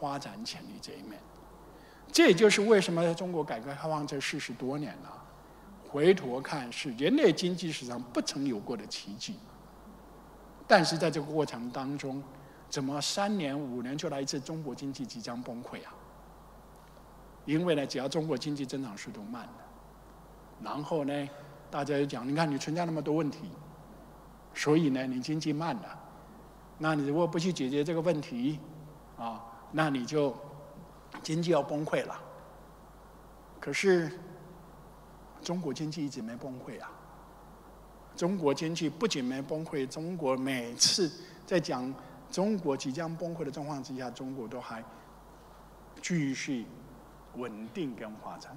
发展潜力这一面。这也就是为什么在中国改革开放这四十多年了，回头看是人类经济史上不曾有过的奇迹。但是在这个过程当中，怎么三年五年就来一次中国经济即将崩溃啊？因为呢，只要中国经济增长速度慢了，然后呢，大家就讲，你看你存在那么多问题，所以呢，你经济慢了，那你如果不去解决这个问题，啊，那你就经济要崩溃了。可是中国经济一直没崩溃啊！中国经济不仅没崩溃，中国每次在讲中国即将崩溃的状况之下，中国都还继续。稳定跟发展，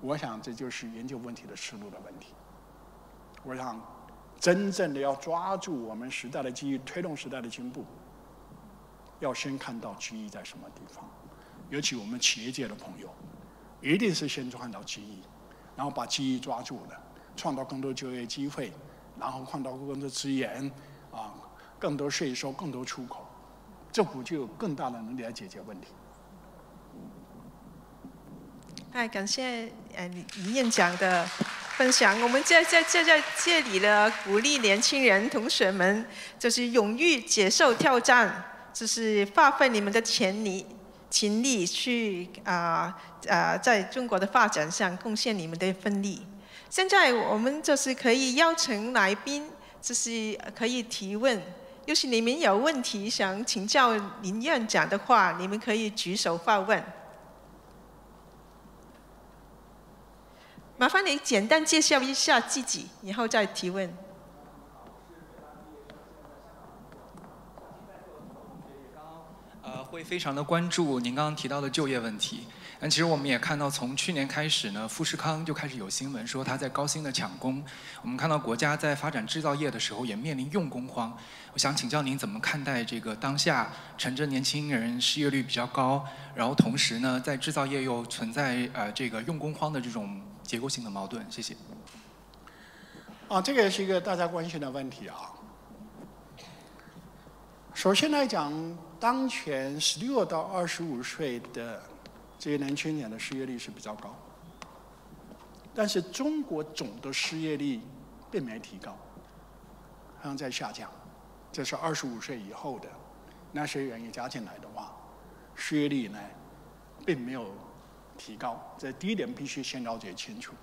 我想这就是研究问题的思路的问题。我想，真正的要抓住我们时代的机遇，推动时代的进步，要先看到机遇在什么地方。尤其我们企业界的朋友，一定是先看到机遇，然后把机遇抓住了，创造更多就业机会，然后创造更多资源，啊，更多税收，更多出口，政府就有更大的能力来解决问题。哎，感谢呃李院长的分享。我们在在在在这里呢，鼓励年轻人同学们，就是勇于接受挑战，就是发挥你们的潜力、潜力去啊啊，在中国的发展上贡献你们的分力。现在我们就是可以邀请来宾，就是可以提问。要是你们有问题想请教林院长的话，你们可以举手发问。麻烦你简单介绍一下自己，然后再提问。呃，会非常的关注您刚刚提到的就业问题。但其实我们也看到，从去年开始呢，富士康就开始有新闻说他在高薪的抢工。我们看到国家在发展制造业的时候也面临用工荒。我想请教您怎么看待这个当下，趁着年轻人失业率比较高，然后同时呢，在制造业又存在呃这个用工荒的这种结构性的矛盾？谢谢。啊，这个也是一个大家关心的问题啊。首先来讲，当前十六到二十五岁的。这些年轻人的失业率是比较高，但是中国总的失业率并没提高，好像在下降。这是二十五岁以后的那些人也加进来的话，失业率呢并没有提高。这第一点必须先了解清楚。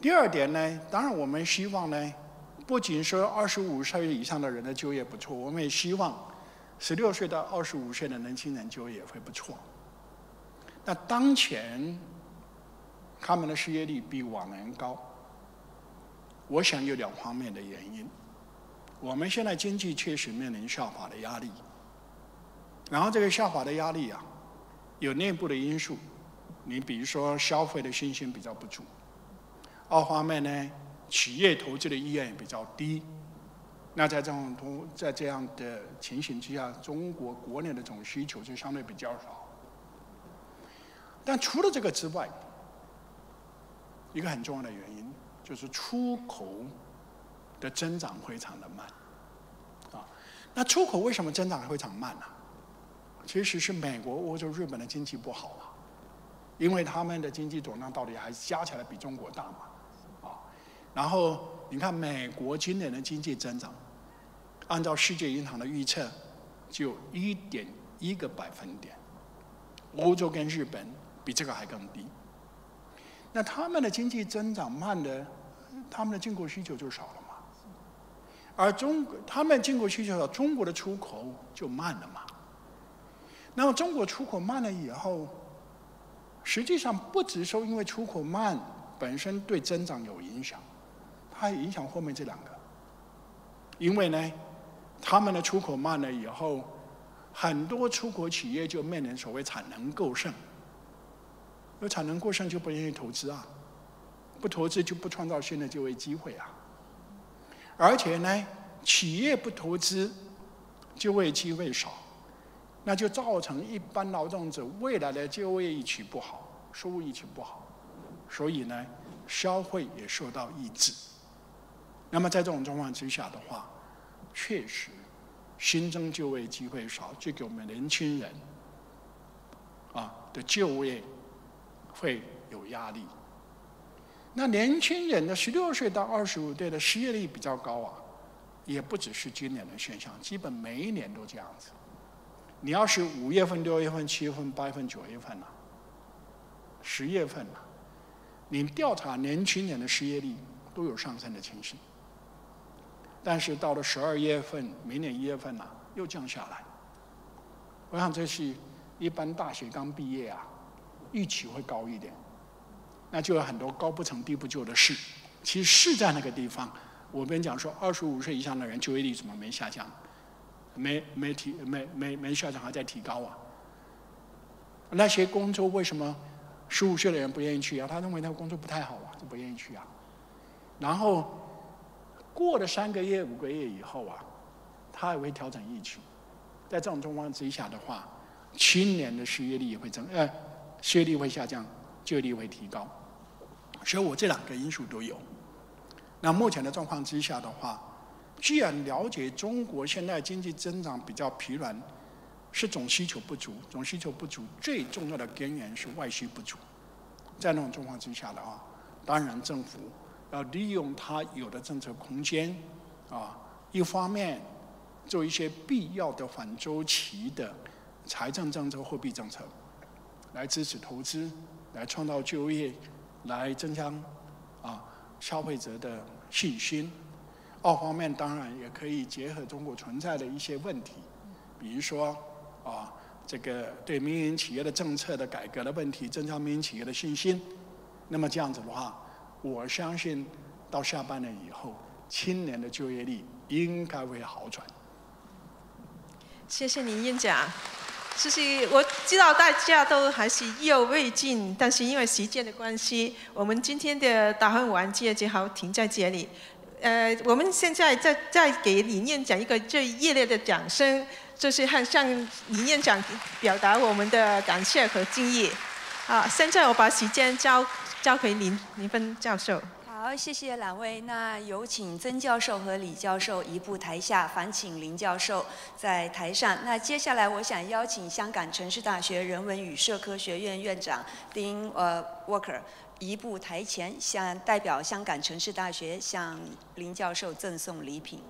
第二点呢，当然我们希望呢，不仅说二十五岁以上的人的就业不错，我们也希望十六岁到二十五岁的年轻人就业会不错。那当前他们的失业率比往年高，我想有两方面的原因。我们现在经济确实面临下滑的压力，然后这个下滑的压力啊，有内部的因素，你比如说消费的信心比较不足；二方面呢，企业投资的意愿也比较低。那在这种同在这样的情形之下，中国国内的总需求就相对比较少。但除了这个之外，一个很重要的原因就是出口的增长非常的慢，啊，那出口为什么增长非常慢呢？其实是美国、欧洲、日本的经济不好啊，因为他们的经济总量到底还加起来比中国大嘛，啊，然后你看美国今年的经济增长，按照世界银行的预测，就一点一个百分点，欧洲跟日本。比这个还更低。那他们的经济增长慢的，他们的进口需求就少了嘛。而中他们进口需求少，中国的出口就慢了嘛。那么中国出口慢了以后，实际上不只说因为出口慢本身对增长有影响，它还影响后面这两个。因为呢，他们的出口慢了以后，很多出口企业就面临所谓产能过剩。有产能过剩就不愿意投资啊，不投资就不创造新的就业机会啊。而且呢，企业不投资，就业机会少，那就造成一般劳动者未来的就业一起不好，收入一起不好，所以呢，消费也受到抑制。那么在这种状况之下的话，确实新增就业机会少，就给我们年轻人啊的就业。会有压力。那年轻人的十六岁到二十五岁的失业率比较高啊，也不只是今年的现象，基本每一年都这样子。你要是五月份、六月份、七月份、八月份、九月份了，十月份了，你调查年轻人的失业率都有上升的情形。但是到了十二月份，明年一月份了，又降下来。我想这是一般大学刚毕业啊。预期会高一点，那就有很多高不成低不就的事。其实是在那个地方，我跟你讲说，二十五岁以上的人就业率怎么没下降？没没提没没没下降，还在提高啊？那些工作为什么十五岁的人不愿意去啊，他认为那个工作不太好啊，就不愿意去啊。然后过了三个月、五个月以后啊，他也会调整疫情。在这种状况之下的话，青年的失业率也会增，呃，失业率会下降，就业率会提高。所以我这两个因素都有。那目前的状况之下的话，既然了解中国现在经济增长比较疲软，是总需求不足，总需求不足最重要的根源是外需不足。在那种状况之下的话，当然政府要利用它有的政策空间，啊，一方面做一些必要的反周期的财政政策、货币政策，来支持投资，来创造就业。来增强啊消费者的信心。二方面当然也可以结合中国存在的一些问题，比如说啊这个对民营企业的政策的改革的问题，增强民营企业的信心。那么这样子的话，我相信到下半年以后，青年的就业率应该会好转。谢谢您，院长。其实我知道大家都还是意犹未尽，但是因为时间的关系，我们今天的答问环节只好停在这里。呃，我们现在再再给李院长一个最热烈的掌声，就是向李院长表达我们的感谢和敬意。好，现在我把时间交交给林林芬教授。好，谢谢两位。那有请曾教授和李教授移步台下，烦请林教授在台上。那接下来，我想邀请香港城市大学人文与社科学院院长丁呃 Walker 移步台前，向代表香港城市大学向林教授赠送礼品。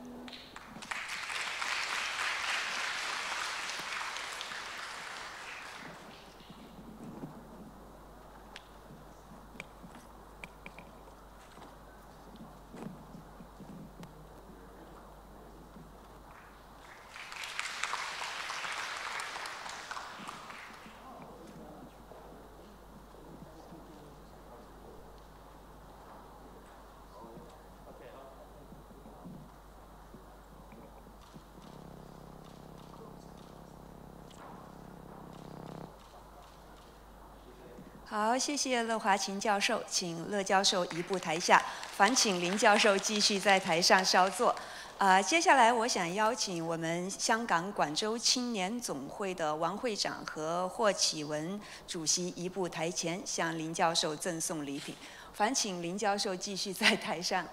好，谢谢乐华琴教授，请乐教授移步台下，烦请林教授继续在台上稍坐。啊，接下来我想邀请我们香港广州青年总会的王会长和霍启文主席移步台前，向林教授赠送礼品。烦请林教授继续在台上。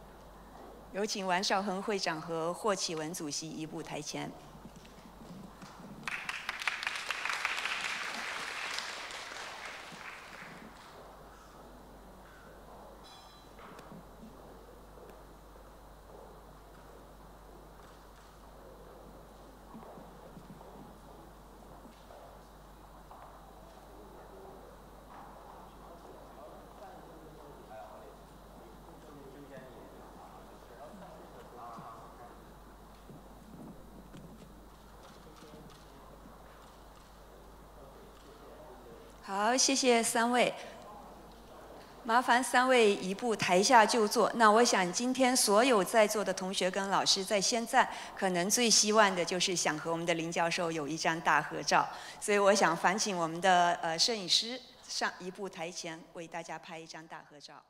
有请王少恒会长和霍启文主席移步台前。好，谢谢三位。麻烦三位移步台下就坐。那我想，今天所有在座的同学跟老师，在现在可能最希望的就是想和我们的林教授有一张大合照。所以，我想烦请我们的呃摄影师上移步台前，为大家拍一张大合照。